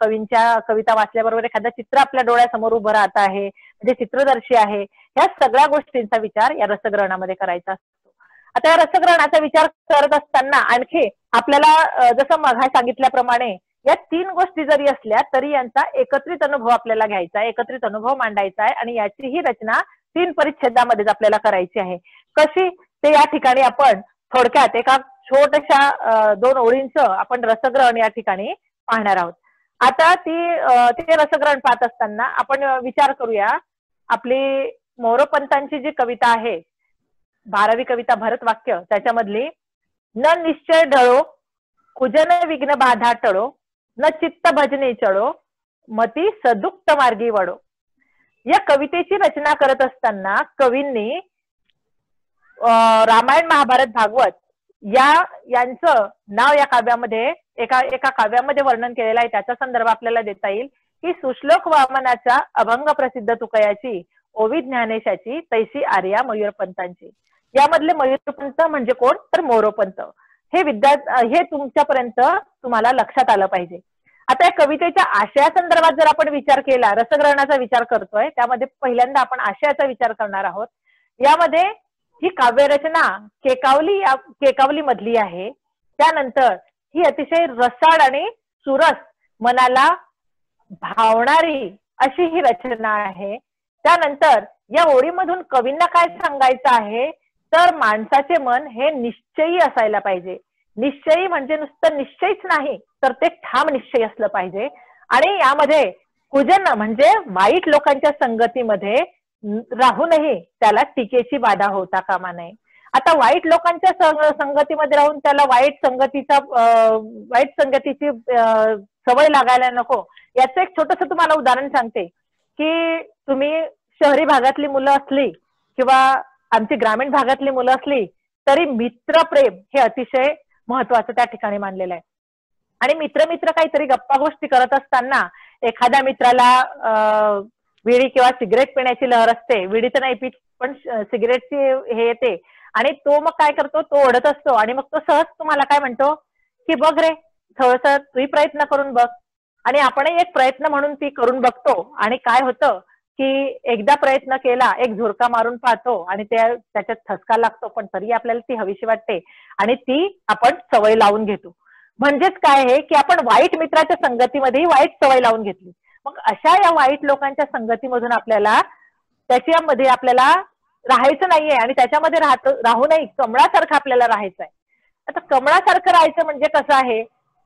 कवींच्या कविता वाचल्याबरोबर एखादं चित्र आपल्या डोळ्यासमोर उभं राहत आहे म्हणजे चित्रदर्शी आहे या सगळ्या गोष्टींचा विचार या रसग्रहणामध्ये करायचा असतो. आता या रसग्रहणाचा विचार करत असताना आणखी आपल्याला जसं मघा सांगितल्याप्रमाणे या तीन गोष्टी जरी असल्या तरी यांचा एकत्रित अनुभव आपल्याला घ्यायचा आहे एकत्रित अनुभव मांडायचा आहे आणि याची ही रचना तीन परिच्छेदामध्येच आपल्याला करायची आहे. कशी? ते या ठिकाणी आपण थोडक्यात एका छोट्याशा दोन ओळींचं आपण रसग्रहण या ठिकाणी पाहणार आहोत. आता ती ते रसग्रहण पाहत असताना आपण विचार करूया. आपली मोरोपंतांची जी कविता आहे बारावी कविता भरत वाक्य त्याच्यामधली न निश्चय ढळो कुजन विघ्न बाधा टळो न चित्त भजने चढो मती सदुक्त मार्गी वडो या कवितेची रचना करत असताना कवींनी रामायण महाभारत भागवत या यांचं नाव या काव्यामध्ये एका एका काव्यामध्ये वर्णन केलेलं आहे. त्याचा संदर्भ आपल्याला देता येईल. की सुश्लोक वामनाच्या अभंग प्रसिद्ध तुकयाची ओवी ज्ञानेशाची तैसी आर्या मयूरपंतांची यामधले मयूरपंत म्हणजे कोण? तर मोरोपंत हे विद्या हे तुमच्यापर्यंत तुम्हाला लक्षात आलं पाहिजे. आता या कवितेच्या आशयासंदर्भात जर आपण विचार केला रसग्रहणाचा विचार करतोय त्यामध्ये पहिल्यांदा आपण आशयाचा विचार करणार आहोत. यामध्ये ही काव्यरचना केकावली या केकावली मधली आहे. त्यानंतर ही अतिशय रसाळ आणि सुरस मनाला भावणारी अशी ही रचना आहे. त्यानंतर या ओळीमधून कवींना काय सांगायचं आहे? तर माणसाचे मन हे निश्चयी असायला पाहिजे. निश्चयी म्हणजे नुसतं निश्चयच नाही. तर ते ठाम निश्चय असलं पाहिजे. आणि यामध्ये कुजन म्हणजे वाईट लोकांच्या संगतीमध्ये राहूनही त्याला टीकेची बाधा होता कामा नये. आता वाईट लोकांच्या संगतीमध्ये राहून त्याला वाईट संगतीचा वाईट संगतीची सवय लागायला नको. याचं एक छोटस तुम्हाला उदाहरण सांगते की तुम्ही शहरी भागातली मुलं असली किंवा आमची ग्रामीण भागातली मुलं असली तरी मित्रप्रेम हे अतिशय महत्वाचं त्या ठिकाणी मानलेलं आहे. आणि मित्र मित्र काहीतरी गप्पा गोष्टी करत असताना एखाद्या मित्राला विडी किंवा सिगरेट पिण्याची लहर असते. विडी तर नाही पित पण सिगरेटची हे येते. आणि तो मग काय करतो? तो ओढत असतो. आणि मग तो सहज तुम्हाला काय म्हणतो? की बघ रे थोडस तूही प्रयत्न करून बघ. आणि आपणही एक प्रयत्न म्हणून ती करून बघतो. आणि काय होतं? की एकदा प्रयत्न केला एक झुरका मारून पाहतो आणि त्या त्याच्यात थसका लागतो. पण तरी आपल्याला ती हवीशी वाटते. आणि ती आपण सवय लावून घेतो. म्हणजेच काय आहे की आपण वाईट मित्राच्या संगतीमध्येही वाईट सवय लावून घेतली. मग अशा या वाईट लोकांच्या संगतीमधून आपल्याला त्याच्यामध्ये आपल्याला राहायचं नाहीये आणि त्याच्यामध्ये राहत राहू नाही कमळासारखं आपल्याला राहायचं आहे. आता कमळासारखं राहायचं म्हणजे कसं आहे?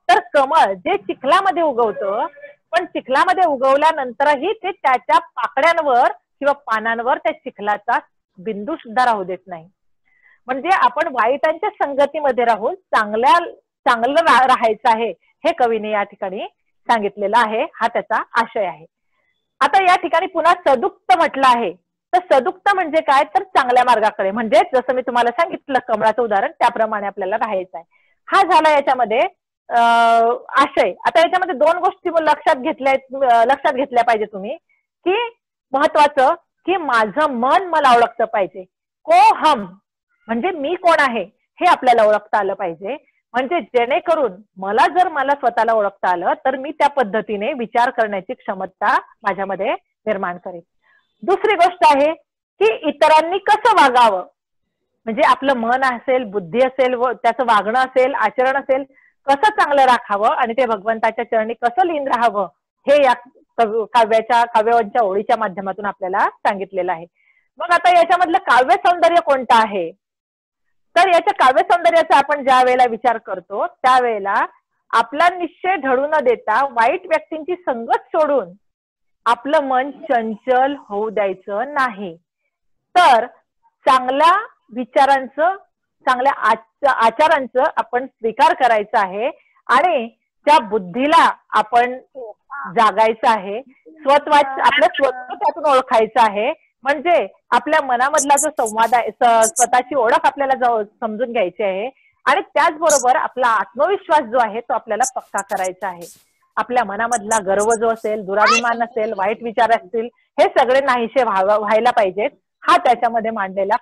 तर कमळ जे चिखलामध्ये उगवतं पण चिखलामध्ये उगवल्यानंतरही ते त्याच्या पाकड्यांवर किंवा पानांवर त्या चिखलाचा बिंदू सुद्धा राहू देत नाही. म्हणजे आपण वाईटांच्या संगतीमध्ये राहून चांगल्या चांगलं राहायचं आहे हे कवीने या ठिकाणी सांगितलेलं आहे. हा त्याचा आशय आहे. आता या ठिकाणी पुन्हा सदुक्त म्हटलं आहे. तर सदुक्त म्हणजे काय? तर चांगल्या मार्गाकडे. म्हणजे जसं मी तुम्हाला सांगितलं कमळाचं उदाहरण त्याप्रमाणे आपल्याला राहायचं आहे. हा झाला याच्यामध्ये आशय. आता याच्यामध्ये दोन गोष्टी लक्षात घेतल्या लक्षात घेतल्या पाहिजे तुम्ही की महत्वाचं की माझं मन मला ओळखतं पाहिजे. को हम? म्हणजे मी कोण आहे? हे आपल्याला ओळखता आलं पाहिजे. म्हणजे जेणेकरून मला जर मला स्वतःला ओळखता आलं तर मी त्या पद्धतीने विचार करण्याची क्षमता माझ्यामध्ये निर्माण करेन. दुसरी गोष्ट आहे की इतरांनी कसं वागावं? म्हणजे आपलं मन असेल बुद्धी असेल व त्याचं वागणं असेल आचरण असेल कसं चांगलं राखावं आणि ते भगवंताच्या चरणी कसं लीन राहावं हे या काव्याच्या काव्याच्या ओळीच्या माध्यमातून आपल्याला सांगितलेलं आहे. मग आता याच्यामधलं काव्य सौंदर्य कोणतं आहे? तर याच्या काव्य सौंदर्याचा आपण ज्या वेळेला विचार करतो त्यावेळेला आपला निश्चय ढळू न देता वाईट व्यक्तींची संगत सोडून आपलं मन चंचल होऊ द्यायचं नाही. तर चांगल्या विचारांचं चांगल्या आचारांचं आपण स्वीकार करायचं आहे आणि त्या बुद्धीला आपण जागायचं आहे. स्वत्वा आपलं स्वतः त्यातून ओळखायचं आहे. म्हणजे आपल्या मनामधला जो संवाद आहे स्वतःची ओळख आपल्याला समजून घ्यायची आहे आणि त्याचबरोबर आपला आत्मविश्वास जो आहे तो आपल्याला पक्का करायचा आहे. आपल्या मनामधला गर्व जो असेल दुराभिमान असेल वाईट विचार असतील हे सगळे नाहीसे व्हायला पाहिजेत. हा त्याच्यामध्ये मांडलेला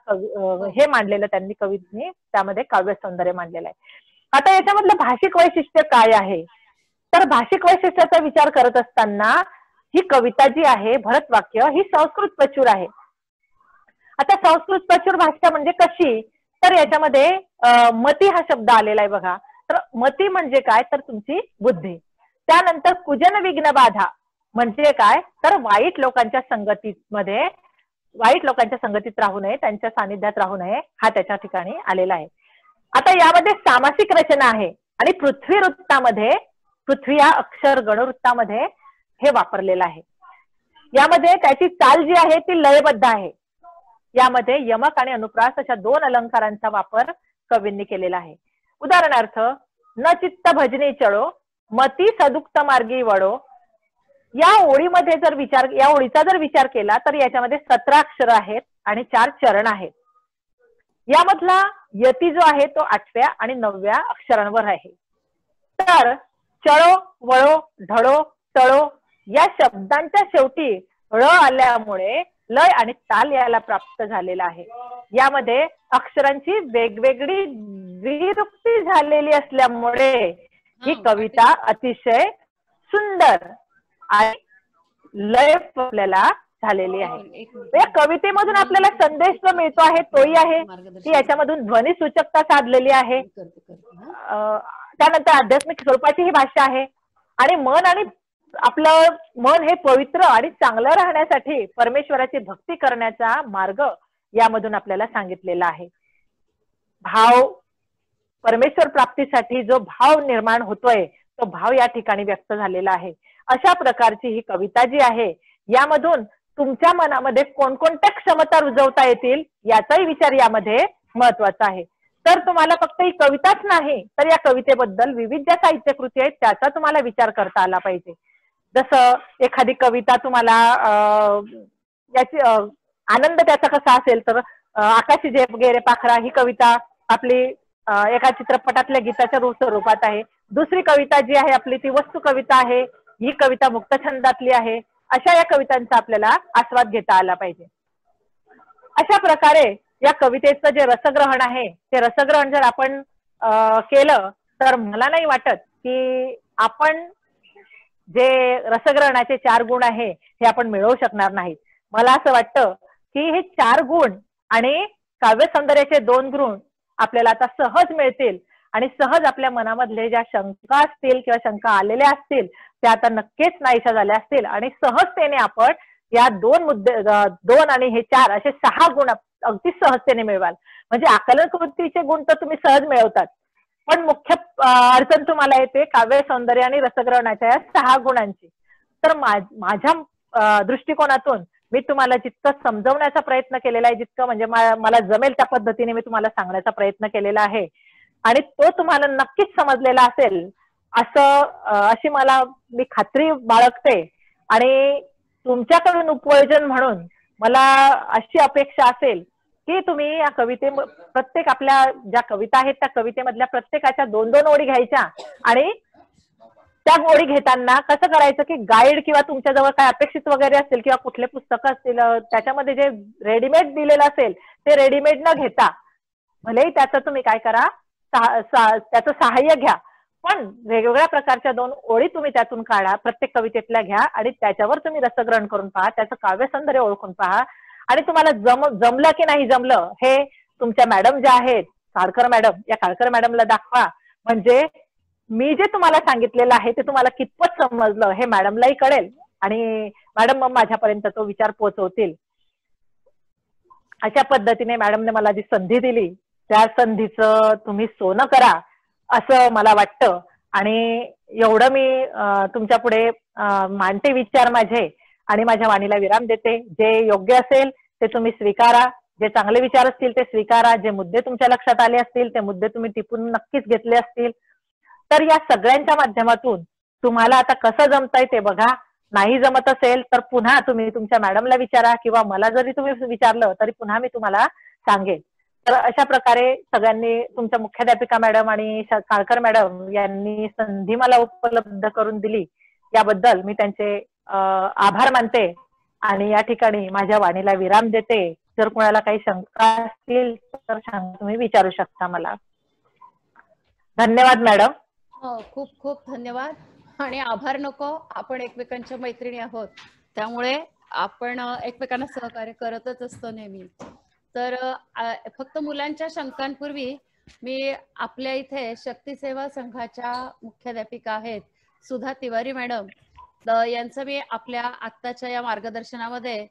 हे मांडलेलं त्यांनी कवींनी त्यामध्ये काव्य सौंदर्य मांडलेलं आहे. आता याच्यामधलं भाषिक वैशिष्ट्य काय आहे? तर भाषिक वैशिष्ट्याचा विचार करत असताना ही कविता जी आहे भरत वाक्य ही संस्कृत प्रचूर आहे. आता संस्कृत प्रचूर भाषा म्हणजे कशी? तर याच्यामध्ये मती हा शब्द आलेला आहे बघा. तर मती म्हणजे काय? तर तुमची बुद्धी. त्यानंतर कुजन विघ्न बाधा म्हणजे काय? तर वाईट लोकांच्या संगतीमध्ये वाईट लोकांच्या संगतीत राहू नये त्यांच्या सानिध्यात राहू नये हा त्याच्या ठिकाणी आलेला आहे. आता यामध्ये सामासिक रचना आहे. आणि पृथ्वी वृत्तामध्ये पृथ्वी या अक्षर गणवृत्तामध्ये हे वापरलेलं आहे. यामध्ये त्याची चाल जी आहे ती लयबद्ध आहे. यामध्ये यमक आणि अनुप्रास अशा दोन अलंकारांचा वापर कवींनी केलेला आहे. उदाहरणार्थ न चित्त भजनी चळो मती सदुक्त मार्गी वडो या ओळीमध्ये जर विचार या ओळीचा जर विचार केला तर याच्यामध्ये सतरा अक्षर आहेत आणि चार चरण आहेत. यामधला यती जो आहे तो आठव्या आणि नवव्या अक्षरांवर आहे. तर चळो वळो ढळो तळो या शब्दांच्या शेवटी ळ आल्यामुळे लय आणि ताल याला प्राप्त झालेला आहे. यामध्ये अक्षरांची वेगवेगळी विरुक्ती झालेली असल्यामुळे ही कविता अतिशय सुंदर आणि लय आपल्याला झालेली आहे. या कवितेमधून आपल्याला संदेश जो मिळतो आहे तोही आहे की याच्यामधून ध्वनी सूचकता साधलेली आहे. त्यानंतर आध्यात्मिक स्वरूपाची ही भाषा आहे. आणि मन आणि आपलं मन हे पवित्र आणि चांगलं राहण्यासाठी परमेश्वराची भक्ती करण्याचा मार्ग यामधून आपल्याला सांगितलेला आहे. भाव परमेश्वर प्राप्तीसाठी जो भाव निर्माण होतोय तो भाव या ठिकाणी व्यक्त झालेला आहे. अशा प्रकारची ही कविता जी आहे यामधून तुमच्या मनामध्ये कोणकोणत्या क्षमता रुजवता येतील याचाही विचार यामध्ये महत्त्वाचा आहे. तर तुम्हाला फक्त ही कविताच नाही तर या कवितेबद्दल विविध ज्या साहित्य कृती आहेत त्याचा तुम्हाला विचार करता आला पाहिजे. जसं एखादी कविता तुम्हाला याची आनंद त्याचा कसा असेल तर आकाशी झेप गेरे पाखरा ही कविता आपली एका चित्रपटातल्या गीताच्या स्वरूपात आहे. दुसरी कविता जी आहे आपली ती वस्तू कविता आहे. ही कविता मुक्त छंदातली आहे. अशा या कवितांचा आपल्याला आस्वाद घेता आला पाहिजे. अशा प्रकारे या कवितेचं जे रसग्रहण आहे ते रसग्रहण जर आपण केलं तर मला नाही वाटत की आपण जे रसग्रहणाचे चार गुण आहे हे आपण मिळवू शकणार नाहीत. मला असं वाटतं की हे चार गुण आणि काव्य सौंदर्याचे दोन गुण आपल्याला आता सहज मिळतील आणि सहज आपल्या मनामधले ज्या शंका असतील किंवा शंका आलेल्या असतील त्या आता नक्कीच नाहीशा झाल्या असतील आणि सहजतेने आपण या दोन मुद्दे दोन आणि हे चार असे सहा गुण अगदी सहजतेने मिळवाल. म्हणजे आकलन कृतीचे गुण तर तुम्ही सहज मिळवतात. पण मुख्य अडचण तुम्हाला येते काव्य सौंदर्य आणि रसग्रहणाच्या या सहा गुणांची. तर माझ्या दृष्टिकोनातून मी तुम्हाला जितकं समजवण्याचा प्रयत्न केलेला आहे जितकं म्हणजे मला जमेल त्या पद्धतीने मी तुम्हाला सांगण्याचा प्रयत्न केलेला आहे. आणि तो तुम्हाला नक्कीच समजलेला असेल असं अशी मला मी खात्री बाळगते. आणि तुमच्याकडून उपयोजन म्हणून मला अशी अपेक्षा असेल की तुम्ही या कविते प्रत्येक आपल्या ज्या कविता आहेत त्या कवितेमधल्या प्रत्येकाच्या दोन दोन ओळी घ्यायच्या. आणि त्या ओळी घेताना कसं करायचं की गाईड किंवा तुमच्याजवळ काय अपेक्षित वगैरे असेल किंवा कुठले पुस्तकं असतील त्याच्यामध्ये जे रेडीमेड दिलेलं असेल ते रेडीमेड न घेता भलेही त्याचं तुम्ही काय करा त्याचं सहाय्य घ्या. पण वेगवेगळ्या प्रकारच्या दोन ओळी तुम्ही त्यातून काढा प्रत्येक कवितेतल्या घ्या आणि त्याच्यावर तुम्ही रसग्रहण करून पहा त्याचं काव्य सौंदर्य ओळखून पहा. आणि तुम्हाला जम जमलं की नाही जमलं हे तुमच्या मॅडम ज्या आहेत काळकर मॅडम या काळकर मॅडमला दाखवा. म्हणजे मी जे तुम्हाला सांगितलेलं आहे ते तुम्हाला कितपत समजलं हे मॅडमलाही कळेल. आणि मॅडम मग माझ्यापर्यंत तो विचार पोहोचवतील. अशा पद्धतीने मॅडमने मला जी संधी दिली त्या संधीचं तुम्ही सोनं करा असं मला वाटतं. आणि एवढं मी तुमच्यापुढे मांडते विचार माझे. आणि माझ्या वाणीला विराम देते. जे योग्य असेल ते तुम्ही स्वीकारा. जे चांगले विचार असतील ते स्वीकारा. जे मुद्दे तुमच्या लक्षात आले असतील ते मुद्दे तुम्ही टिपून नक्कीच घेतले असतील. तर या सगळ्यांच्या माध्यमातून तुम्हाला आता कसं जमताय ते बघा. नाही जमत असेल तर पुन्हा तुम्ही तुमच्या मॅडमला विचारा किंवा मला जरी तुम्ही विचारलं तरी पुन्हा मी तुम्हाला सांगेन. तर अशा प्रकारे सगळ्यांनी तुमच्या मुख्याध्यापिका मॅडम आणि काळकर मॅडम यांनी संधी मला उपलब्ध करून दिली. याबद्दल मी त्यांचे आभार मानते. आणि या ठिकाणी माझ्या वाणीला विराम देते. जर कोणाला काही शंका असतील तर तुम्ही विचारू शकता मला. धन्यवाद मॅडम. हो खूप खूप धन्यवाद. आणि आभार नको आपण एकमेकांच्या मैत्रिणी आहोत. त्यामुळे आपण एकमेकांना सहकार्य करतच असतो नेहमी. तर फक्त मुलांच्या शंकांपूर्वी मी आपल्या इथे शक्ती सेवा संघाच्या मुख्याध्यापिका आहेत सुधा तिवारी मॅडम. यांचं मी आपल्या आत्ताच्या या मार्गदर्शनामध्ये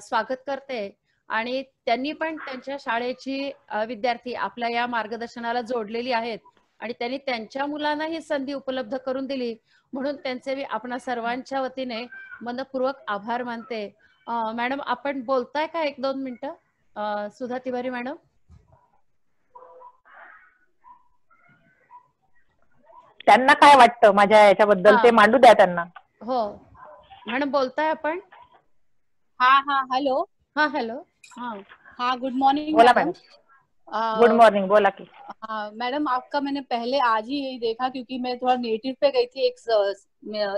स्वागत करते. आणि त्यांनी पण त्यांच्या शाळेची विद्यार्थी आपल्या या मार्गदर्शनाला जोडलेली आहेत. आणि त्यांनी त्यांच्या मुलांना ही संधी उपलब्ध करून दिली. म्हणून त्यांचे मी आपणा सर्वांच्या वतीने मनपूर्वक आभार मानते. मॅडम आपण बोलताय का एक दोन मिनिटं? सुधा तिवारी मॅडम? त्यांना काय वाटतं? माझ्या याच्याबद्दल ते मांडू द्या त्यांना. हो. मॅडम बोलताय आपण? हा हा हॅलो. हा हॅलो. हाँ हाँ गुड मॉर्निंग बोला मैडम. गुड मॉर्निंग बोला की. हाँ मैडम आपका मैंने पहले आज ही यही देखा क्योंकि मैं थोड़ा नेटिव पे गई थी एक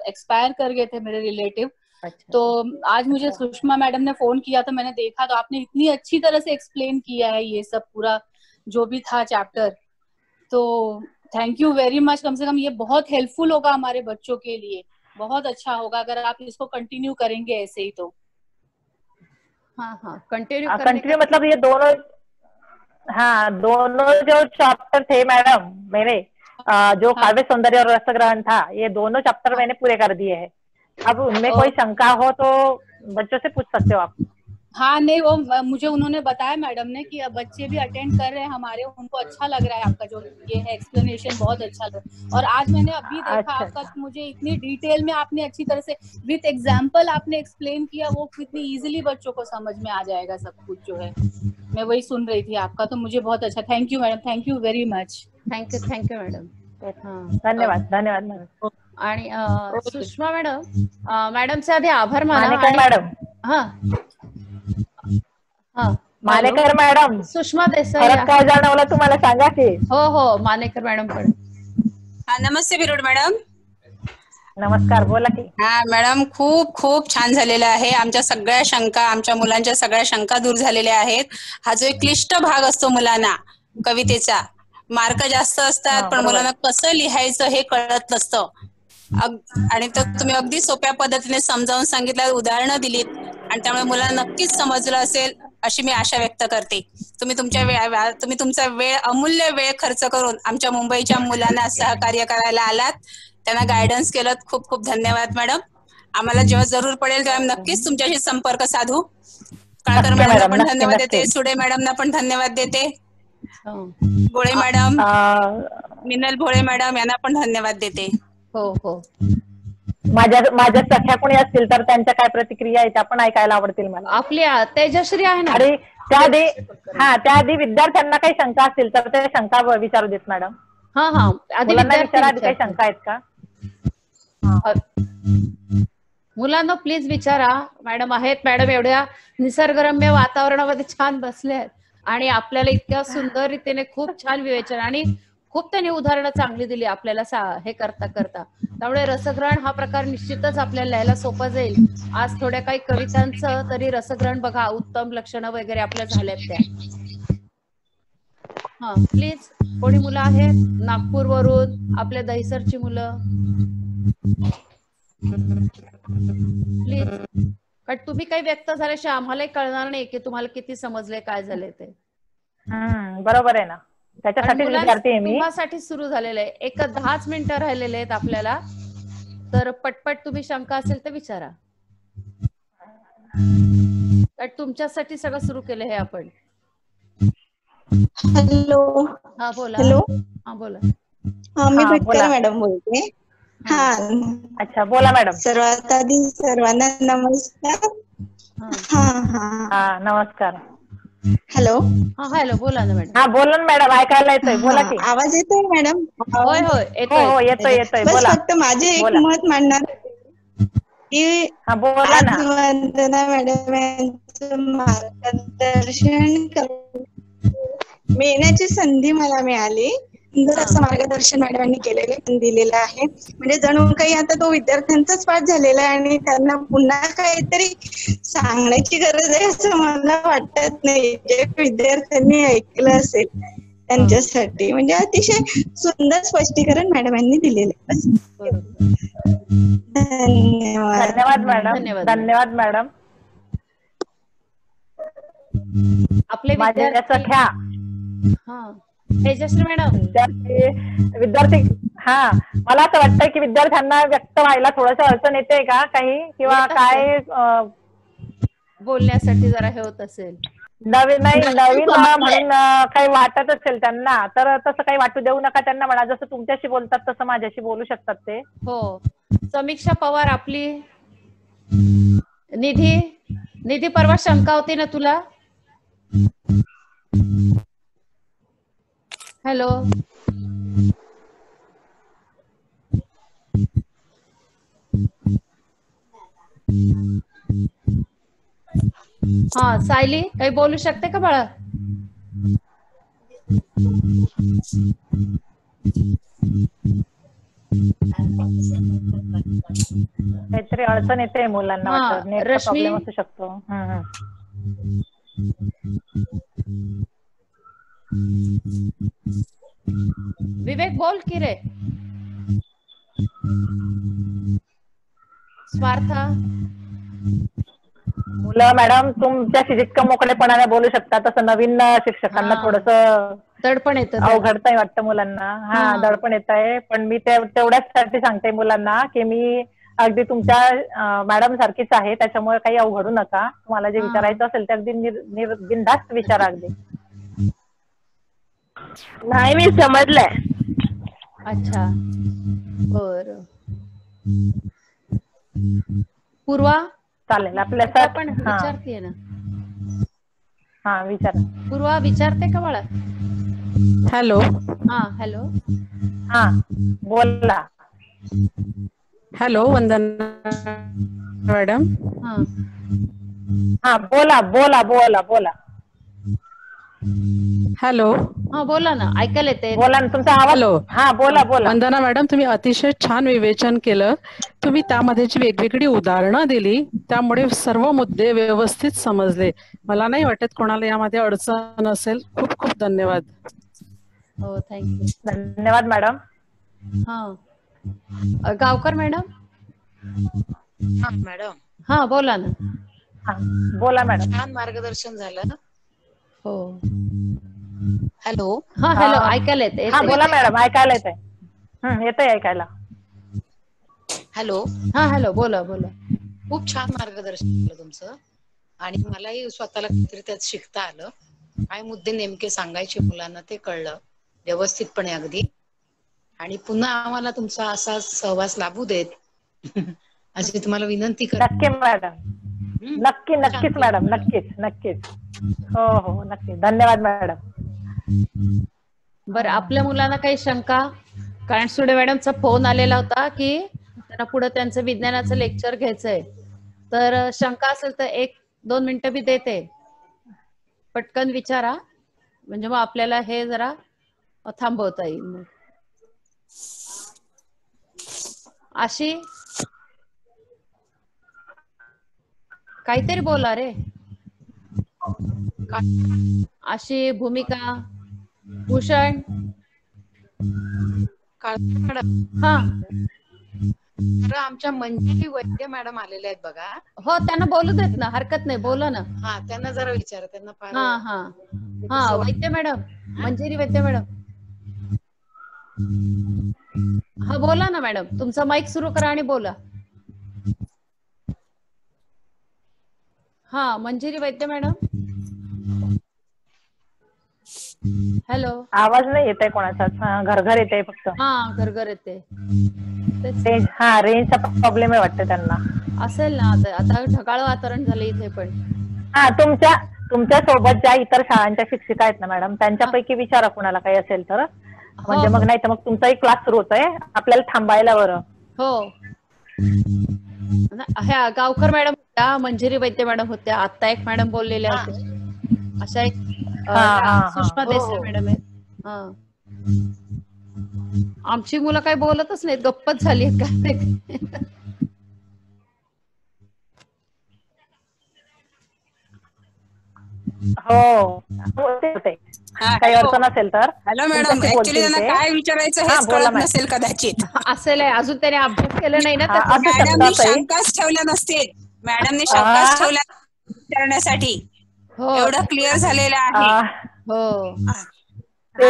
एक्सपायर कर गए थे मेरे रिलेटिव अच्छा, तो आज मुझे अच्छा। सुषमा मैडम ने फ़ोन किया तो मैंने देखा तो आपने इतनी अच्छी तरह से एक्सप्लेन किया है ये सब पूरा जो भी था चैप्टर तो थैंक यू वेरी मच कम से कम ये बहुत हेल्पफुल होगा हमारे बच्चों के लिए. बहुत अच्छा होगा अगर आप इसको कंटिन्यू करेंगे ऐसे ही तो हाँ हाँ कंटिन्यू कंटिन्यू मतलब ये दोनों हाँ दोनों जो चैप्टर थे मैडम मेरे आ, जो हाँ. काव्य सौंदर्य और रसग्रहण था ये दोनों चैप्टर हाँ. मैंने पूरे कर दिए हैं अब उनमें कोई शंका हो तो बच्चों से पूछ सकते हो आप हाँ नहीं वो मुझे उन्होंने बताया मैडम ने कि बच्चे भी अटेंड कर रहे हैं हमारे उनको अच्छा लग रहा है आपका जो ये है एक्सप्लेनेशन बहुत अच्छा लग और आज मैंने अभी देखा अच्छा, आपका अच्छा। मुझे इतनी डिटेल में आपने अच्छी तरह से विथ एग्ज़ाम्पल आपने एक्सप्लेन किया वो कितनी इजिली बच्चों को समझ में आ जाएगा सब कुछ जो है। मैं वही सुन रही थी आपका तो मुझे बहुत अच्छा thank you madam thank you very much thank you thank you madam. धन्यवाद धन्यवाद मॅडम। आणि सुषमा मॅडम मॅडमचे आधी आभार माना मॅडम। हा। मानेकर मॅडम. सुषमा देसाई. काय जाणवलं तुम्हाला सांगा की. हो हो मानेकर मॅडम पण. नमस्ते बिरोड मॅडम. नमस्कार बोला की. हा मॅडम खूप खूप छान झालेलं आहे. आमच्या सगळ्या शंका आमच्या मुलांच्या सगळ्या शंका दूर झालेल्या आहेत. हा जो एक क्लिष्ट भाग असतो मुलांना कवितेचा. मार्क जास्त असतात पण मुलांना कसं लिहायचं हे कळत नसतं. आणि तर तुम्ही अगदी सोप्या पद्धतीने समजावून सांगितलं उदाहरणं दिलीत. आणि त्यामुळे मुलांना नक्कीच समजलं असेल अशी मी आशा व्यक्त करते. तुम्ही तुमच्या वेळ तुम्ही तुमचा वेळ अमूल्य वेळ खर्च करून आमच्या मुंबईच्या मुलांना सहकार्य करायला आलात. त्यांना गायडन्स केलं खूप खूप धन्यवाद मॅडम आम्हाला जेव्हा जरूर पडेल तेव्हा नक्कीच तुमच्याशी संपर्क साधू. काळकर मॅडमना पण धन्यवाद देते. सुडे मॅडमना पण धन्यवाद देते. हो. भोळे मॅडम. मिनल भोळे मॅडम यांना पण धन्यवाद देते. हो हो. माझ्या माझ्या सख्या कोणी असतील तर त्यांच्या काय प्रतिक्रिया आहेत त्या पण ऐकायला आवडतील मला. आपल्या तेजश्री आहे ना? अरे त्याआधी हा त्याआधी विद्यार्थ्यांना काही शंका असतील तर ते शंका विचारू देत मॅडम. हा हा. आधी विचारा आधी काही शंका आहेत का? मुलांना प्लीज विचारा. मॅडम आहेत मॅडम एवढ्या निसर्गरम्य वातावरणामध्ये छान बसले आहेत. आणि आपल्याला इतक्या सुंदर रीतीने खूप छान विवेचन आणि खूप त्यांनी उदाहरणं चांगली दिली आपल्याला हे करता करता. त्यामुळे रसग्रहण हा प्रकार निश्चितच आपल्याला लिहायला सोपा जाईल. आज थोड्या काही कवितांचं तरी रसग्रहण बघा उत्तम लक्षणं वगैरे आपल्या झाल्यात त्या. हा प्लीज कोणी मुलं आहेत? नागपूर वरून आपल्या दहिसरची मुलं. प्लीज कारण तुम्ही काही व्यक्त झाल्याशिवाय आम्हालाही कळणार नाही की तुम्हाला किती समजले काय झाले ते. बरोबर आहे ना. त्याच्यासाठी विद्यार्थी मी. साठी सुरू झालेलं आहे. एक दहाच मिनिटं राहिलेले आहेत आपल्याला. तर पटपट तुम्ही शंका असेल तर विचारा. तुमच्यासाठी सगळं सुरू केलं हे आपण. हॅलो. हा बोला. हॅलो. हा बोला. हा मी भटकर मॅडम बोलते. हा. अच्छा बोला मॅडम. सर्वात आधी सर्वांना नमस्कार. हा. हा हा. हा नमस्कार. हॅलो? हा हॅलो बोला ना मॅडम. हा बोला ना मॅडम ऐकायला येतोय बोला की. हा, आवाज येतोय मॅडम? होय होय हो हो येतोय येतोय बस बोला. फक्त माझे एक बोला. मत मांडणार की हा बोला आज ना. वंदना मॅडम यांचं मार्गदर्शन कर- मिळण्याची संधी मला मिळाली. सुंदर असं मार्गदर्शन मॅडमांनी केलेलं दिलेलं आहे. म्हणजे जणू काही आता तो विद्यार्थ्यांचाच पाठ झालेला आहे आणि त्यांना पुन्हा काहीतरी सांगण्याची गरज आहे असं मला वाटत नाही. जे विद्यार्थ्यांनी ऐकलं असेल त्यांच्यासाठी. म्हणजे अतिशय सुंदर स्पष्टीकरण मॅडमांनी दिलेलं आहे. बस. बरोबर धन्यवाद. धन्यवाद मॅडम. धन्यवाद. मॅडम. आपले माझ्या विद्यार्थी सख्या हा. तेजश्री मॅडम. विद्यार्थी विद्यार्थी हा मला असं वाटतंय की विद्यार्थ्यांना व्यक्त व्हायला थोडस अडचण येते का काही? किंवा काय बोलण्यासाठी जरा हे होत असेल. नवीन नाही नवीन म्हणून काही वाटत असेल त्यांना तर तसं काही वाटू देऊ नका त्यांना म्हणा. जसं तुमच्याशी बोलतात तसं माझ्याशी बोलू शकतात ते. हो. समीक्षा पवार आपली निधी निधी परवा शंका होती ना तुला? हॅलो हा सायली काही बोलू शकते का बाळा काहीतरी अडचण येते मुलांना रश्मी? प्रॉब्लेम असू शकतो. विवेक बोल की रे. स्वार्था. मुलं मॅडम तुमच्याशी जितकं मोकळेपणाने बोलू शकता तसं नवीन शिक्षकांना. थोडस दडपण येतं अवघडताय वाटतं मुलांना. हा. दडपण येत आहे पण मी तेवढ्याच साठी सांगते मुलांना की मी अगदी तुमच्या मॅडम सारखीच आहे. त्याच्यामुळे काही अवघडू नका. तुम्हाला जे. विचारायचं असेल ते अगदी बिनधास्त विचारा अगदी. नाही मी समजलंय. अच्छा. बर. पूर्वा? चालेल आपल्या पूर्वा पण हा. विचारते ना. हा विचारा. पूर्वा विचारते का बाळा? हॅलो. हा हॅलो. हा बोला. Hello Vandana madam. हा. हा बोला बोला बोला बोला. हॅलो हा बोला ना. ऐकायला येते बोला ना तुमचा आवाज हॅलो हा बोला बोला. वंदना मॅडम तुम्ही अतिशय छान विवेचन केलं. तुम्ही त्यामध्ये जी वेगवेगळी उदाहरणं दिली त्यामुळे सर्व मुद्दे व्यवस्थित समजले. मला नाही वाटत कोणाला यामध्ये अडचण असेल. खूप खूप धन्यवाद. हो थँक्यू धन्यवाद मॅडम. हा. गावकर मॅडम? हा मॅडम. हा बोला ना. हा बोला मॅडम. छान मार्गदर्शन झालं. हो. हॅलो. हा हॅलो हा. ऐकायला येते हा. बोला मॅडम ऐकायला येत आहे येतंय ऐकायला. हॅलो. हा हॅलो बोला बोला. खूप छान मार्गदर्शन झालं तुमचं. आणि मलाही स्वतःला काहीतरी त्यात शिकता आलं. काय मुद्दे नेमके सांगायचे मुलांना ते कळलं. व्यवस्थितपणे अगदी. आणि पुन्हा आम्हाला तुमचा असा सहवास लाभू देत. [LAUGHS] अशी तुम्हाला विनंती करते. नक्की मॅडम? नक्की नक्कीच मॅडम. नक्कीच नक्कीच. हो हो नक्की. धन्यवाद मॅडम. बरं आपल्या मुलांना काही शंका? काणसुडे मॅडमचा फोन आलेला होता की त्यांना पुढे त्यांचं विज्ञानाचं लेक्चर घ्यायचंय. तर शंका असेल तर एक दोन मिनिटं मी देते. पटकन विचारा. म्हणजे मग आपल्याला हे जरा थांबवता येईल. मग. काहीतरी बोला रे. अशी भूमिका भूषण. हा. तर आमच्या मंजिरी वैद्य मॅडम आलेल्या आहेत बघा. हो त्यांना बोलू देत ना हरकत नाही बोला ना. हा त्यांना जरा विचारा त्यांना हा हा. हा वैद्य मॅडम मंजिरी वैद्य मॅडम. हा बोला ना मॅडम तुमचा माईक सुरू करा आणि बोला. हा मंजिरी वैद्य मॅडम. हॅलो. आवाज नाही येत आहे कोणाचाच हा, घरघर येत आहे फक्त. हा घरघर येते हा रेंजचा प्रॉब्लेम आहे वाटतं त्यांना. असेल ना आता ढगाळ वातावरण झालं इथे पण. हा तुमच्या तुमच्यासोबत ज्या इतर शाळांच्या शिक्षिका आहेत ना मॅडम त्यांच्यापैकी विचारा कुणाला काही असेल तर. म्हणजे हो. मग नाही तर मग तुमचाही क्लास सुरू होतोय आपल्याला थांबायला बरं. हो. ह्या गावकर मॅडम होत्या मंजिरी वैद्य मॅडम होत्या आता एक मॅडम बोललेल्या होत्या अशा एक हा, हा, हा. सुषमा हो, देसाई हो. मॅडम आहेत हा. आमची मुलं काही बोलतच नाहीत गप्पच झाली आहेत काय. हो होते होते हा, काही. अडचण असेल तर हॅलो मॅडम ऍक्च्युली त्यांना. काय विचारायचं हा, हेच कळत. नसेल कदाचित. [LAUGHS] असेल आहे अजून त्याने अभ्यास केला नाही ना ताई. शंकाच ठेवल्या नसतील. मॅडमनी. शंकाच ठेवल्या विचारण्यासाठी हो. एवढं क्लिअर झालेलं आहे. हो. ते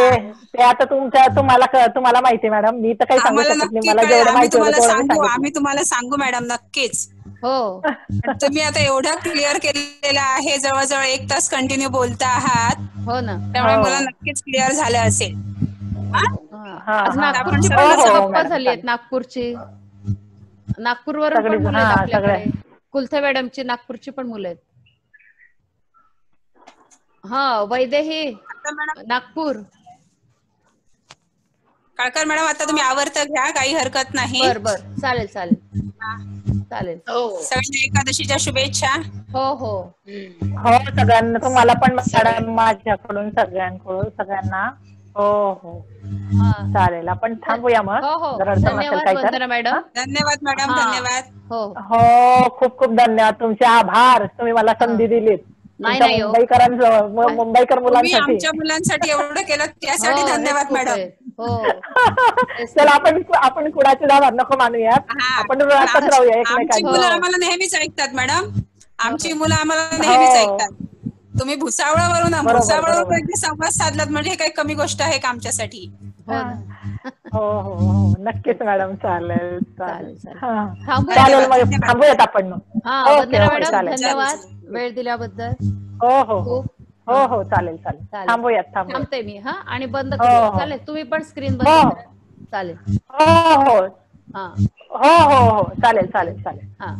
ते आता तुमच्या तुम्हाला क- तुम्हाला माहिती मॅडम. मी तर काही सांगू शकत नाही. मला जेवढं माहिती आम्ही तुम्हाला सांगू मॅडम नक्कीच. हो. [LAUGHS] तुम्ही आता एवढं क्लिअर केलेलं आहे जवळजवळ एक तास कंटिन्यू बोलता आहात. हो ना. त्यामुळे हो. मला नक्कीच क्लिअर झालं असेल. नागपूरची हा. हो, गप्पा मॅडम, झाली आहेत. नागपूरची. नागपूरवरून हा. कुलथे मॅडमची नागपूरची पण मुलं आहेत. हा वैदेही आता मॅडम नागपूर. काळकर मॅडम आता तुम्ही आवर्त घ्या काही हरकत नाही. बर बर. चालेल चालेल. चालेल. हो. सगळ्यांना एकादशीच्या शुभेच्छा. हो हो. हो सगळ्यांना. तुम्हाला पण माझ्याकडून सगळ्यांकडून सगळ्यांना. हो हो. चालेल आपण थांबूया मग. हो हो. धन्यवाद मॅडम. धन्यवाद मॅडम हा. धन्यवाद. हो. हो खूप खूप धन्यवाद. तुमचे आभार. तुम्ही मला संधी दिलीत. नाही तुमच्या नाही हो. मुंबईकरांचं म- मुंबईकर मुलांसाठी. आमच्या मुलांसाठी एवढं केलं त्यासाठी धन्यवाद मॅडम. [LAUGHS] चला आपण आपण कुणाची धावा नको मानूयात. हा. आपण आम- राहूया आमची एकमेकांची मुलं हो. आम्हाला नेहमीच ऐकतात मॅडम. आमची हो. मुलं आम्हाला नेहमीच हो. ऐकतात. तुम्ही भुसावळावरून भुसावळावरून संवाद साधलात म्हणजे हे काही कमी गोष्ट आहे का आमच्यासाठी? हो हो हो हो. नक्कीच मॅडम. चालेल चालेल, चालेल. हा. थांबूयात आपण. हा. धन्यवाद वेळ दिल्याबद्दल. हो हो हो हो हो. चालेल चालेल. थांबूयात थांबते मी हा? आणि बंद हो, करूया हो. चालेल तुम्ही पण स्क्रीन हो. बंद करा. चालेल. हो हो. हा. हो हो हो. चालेल चालेल चालेल. हा.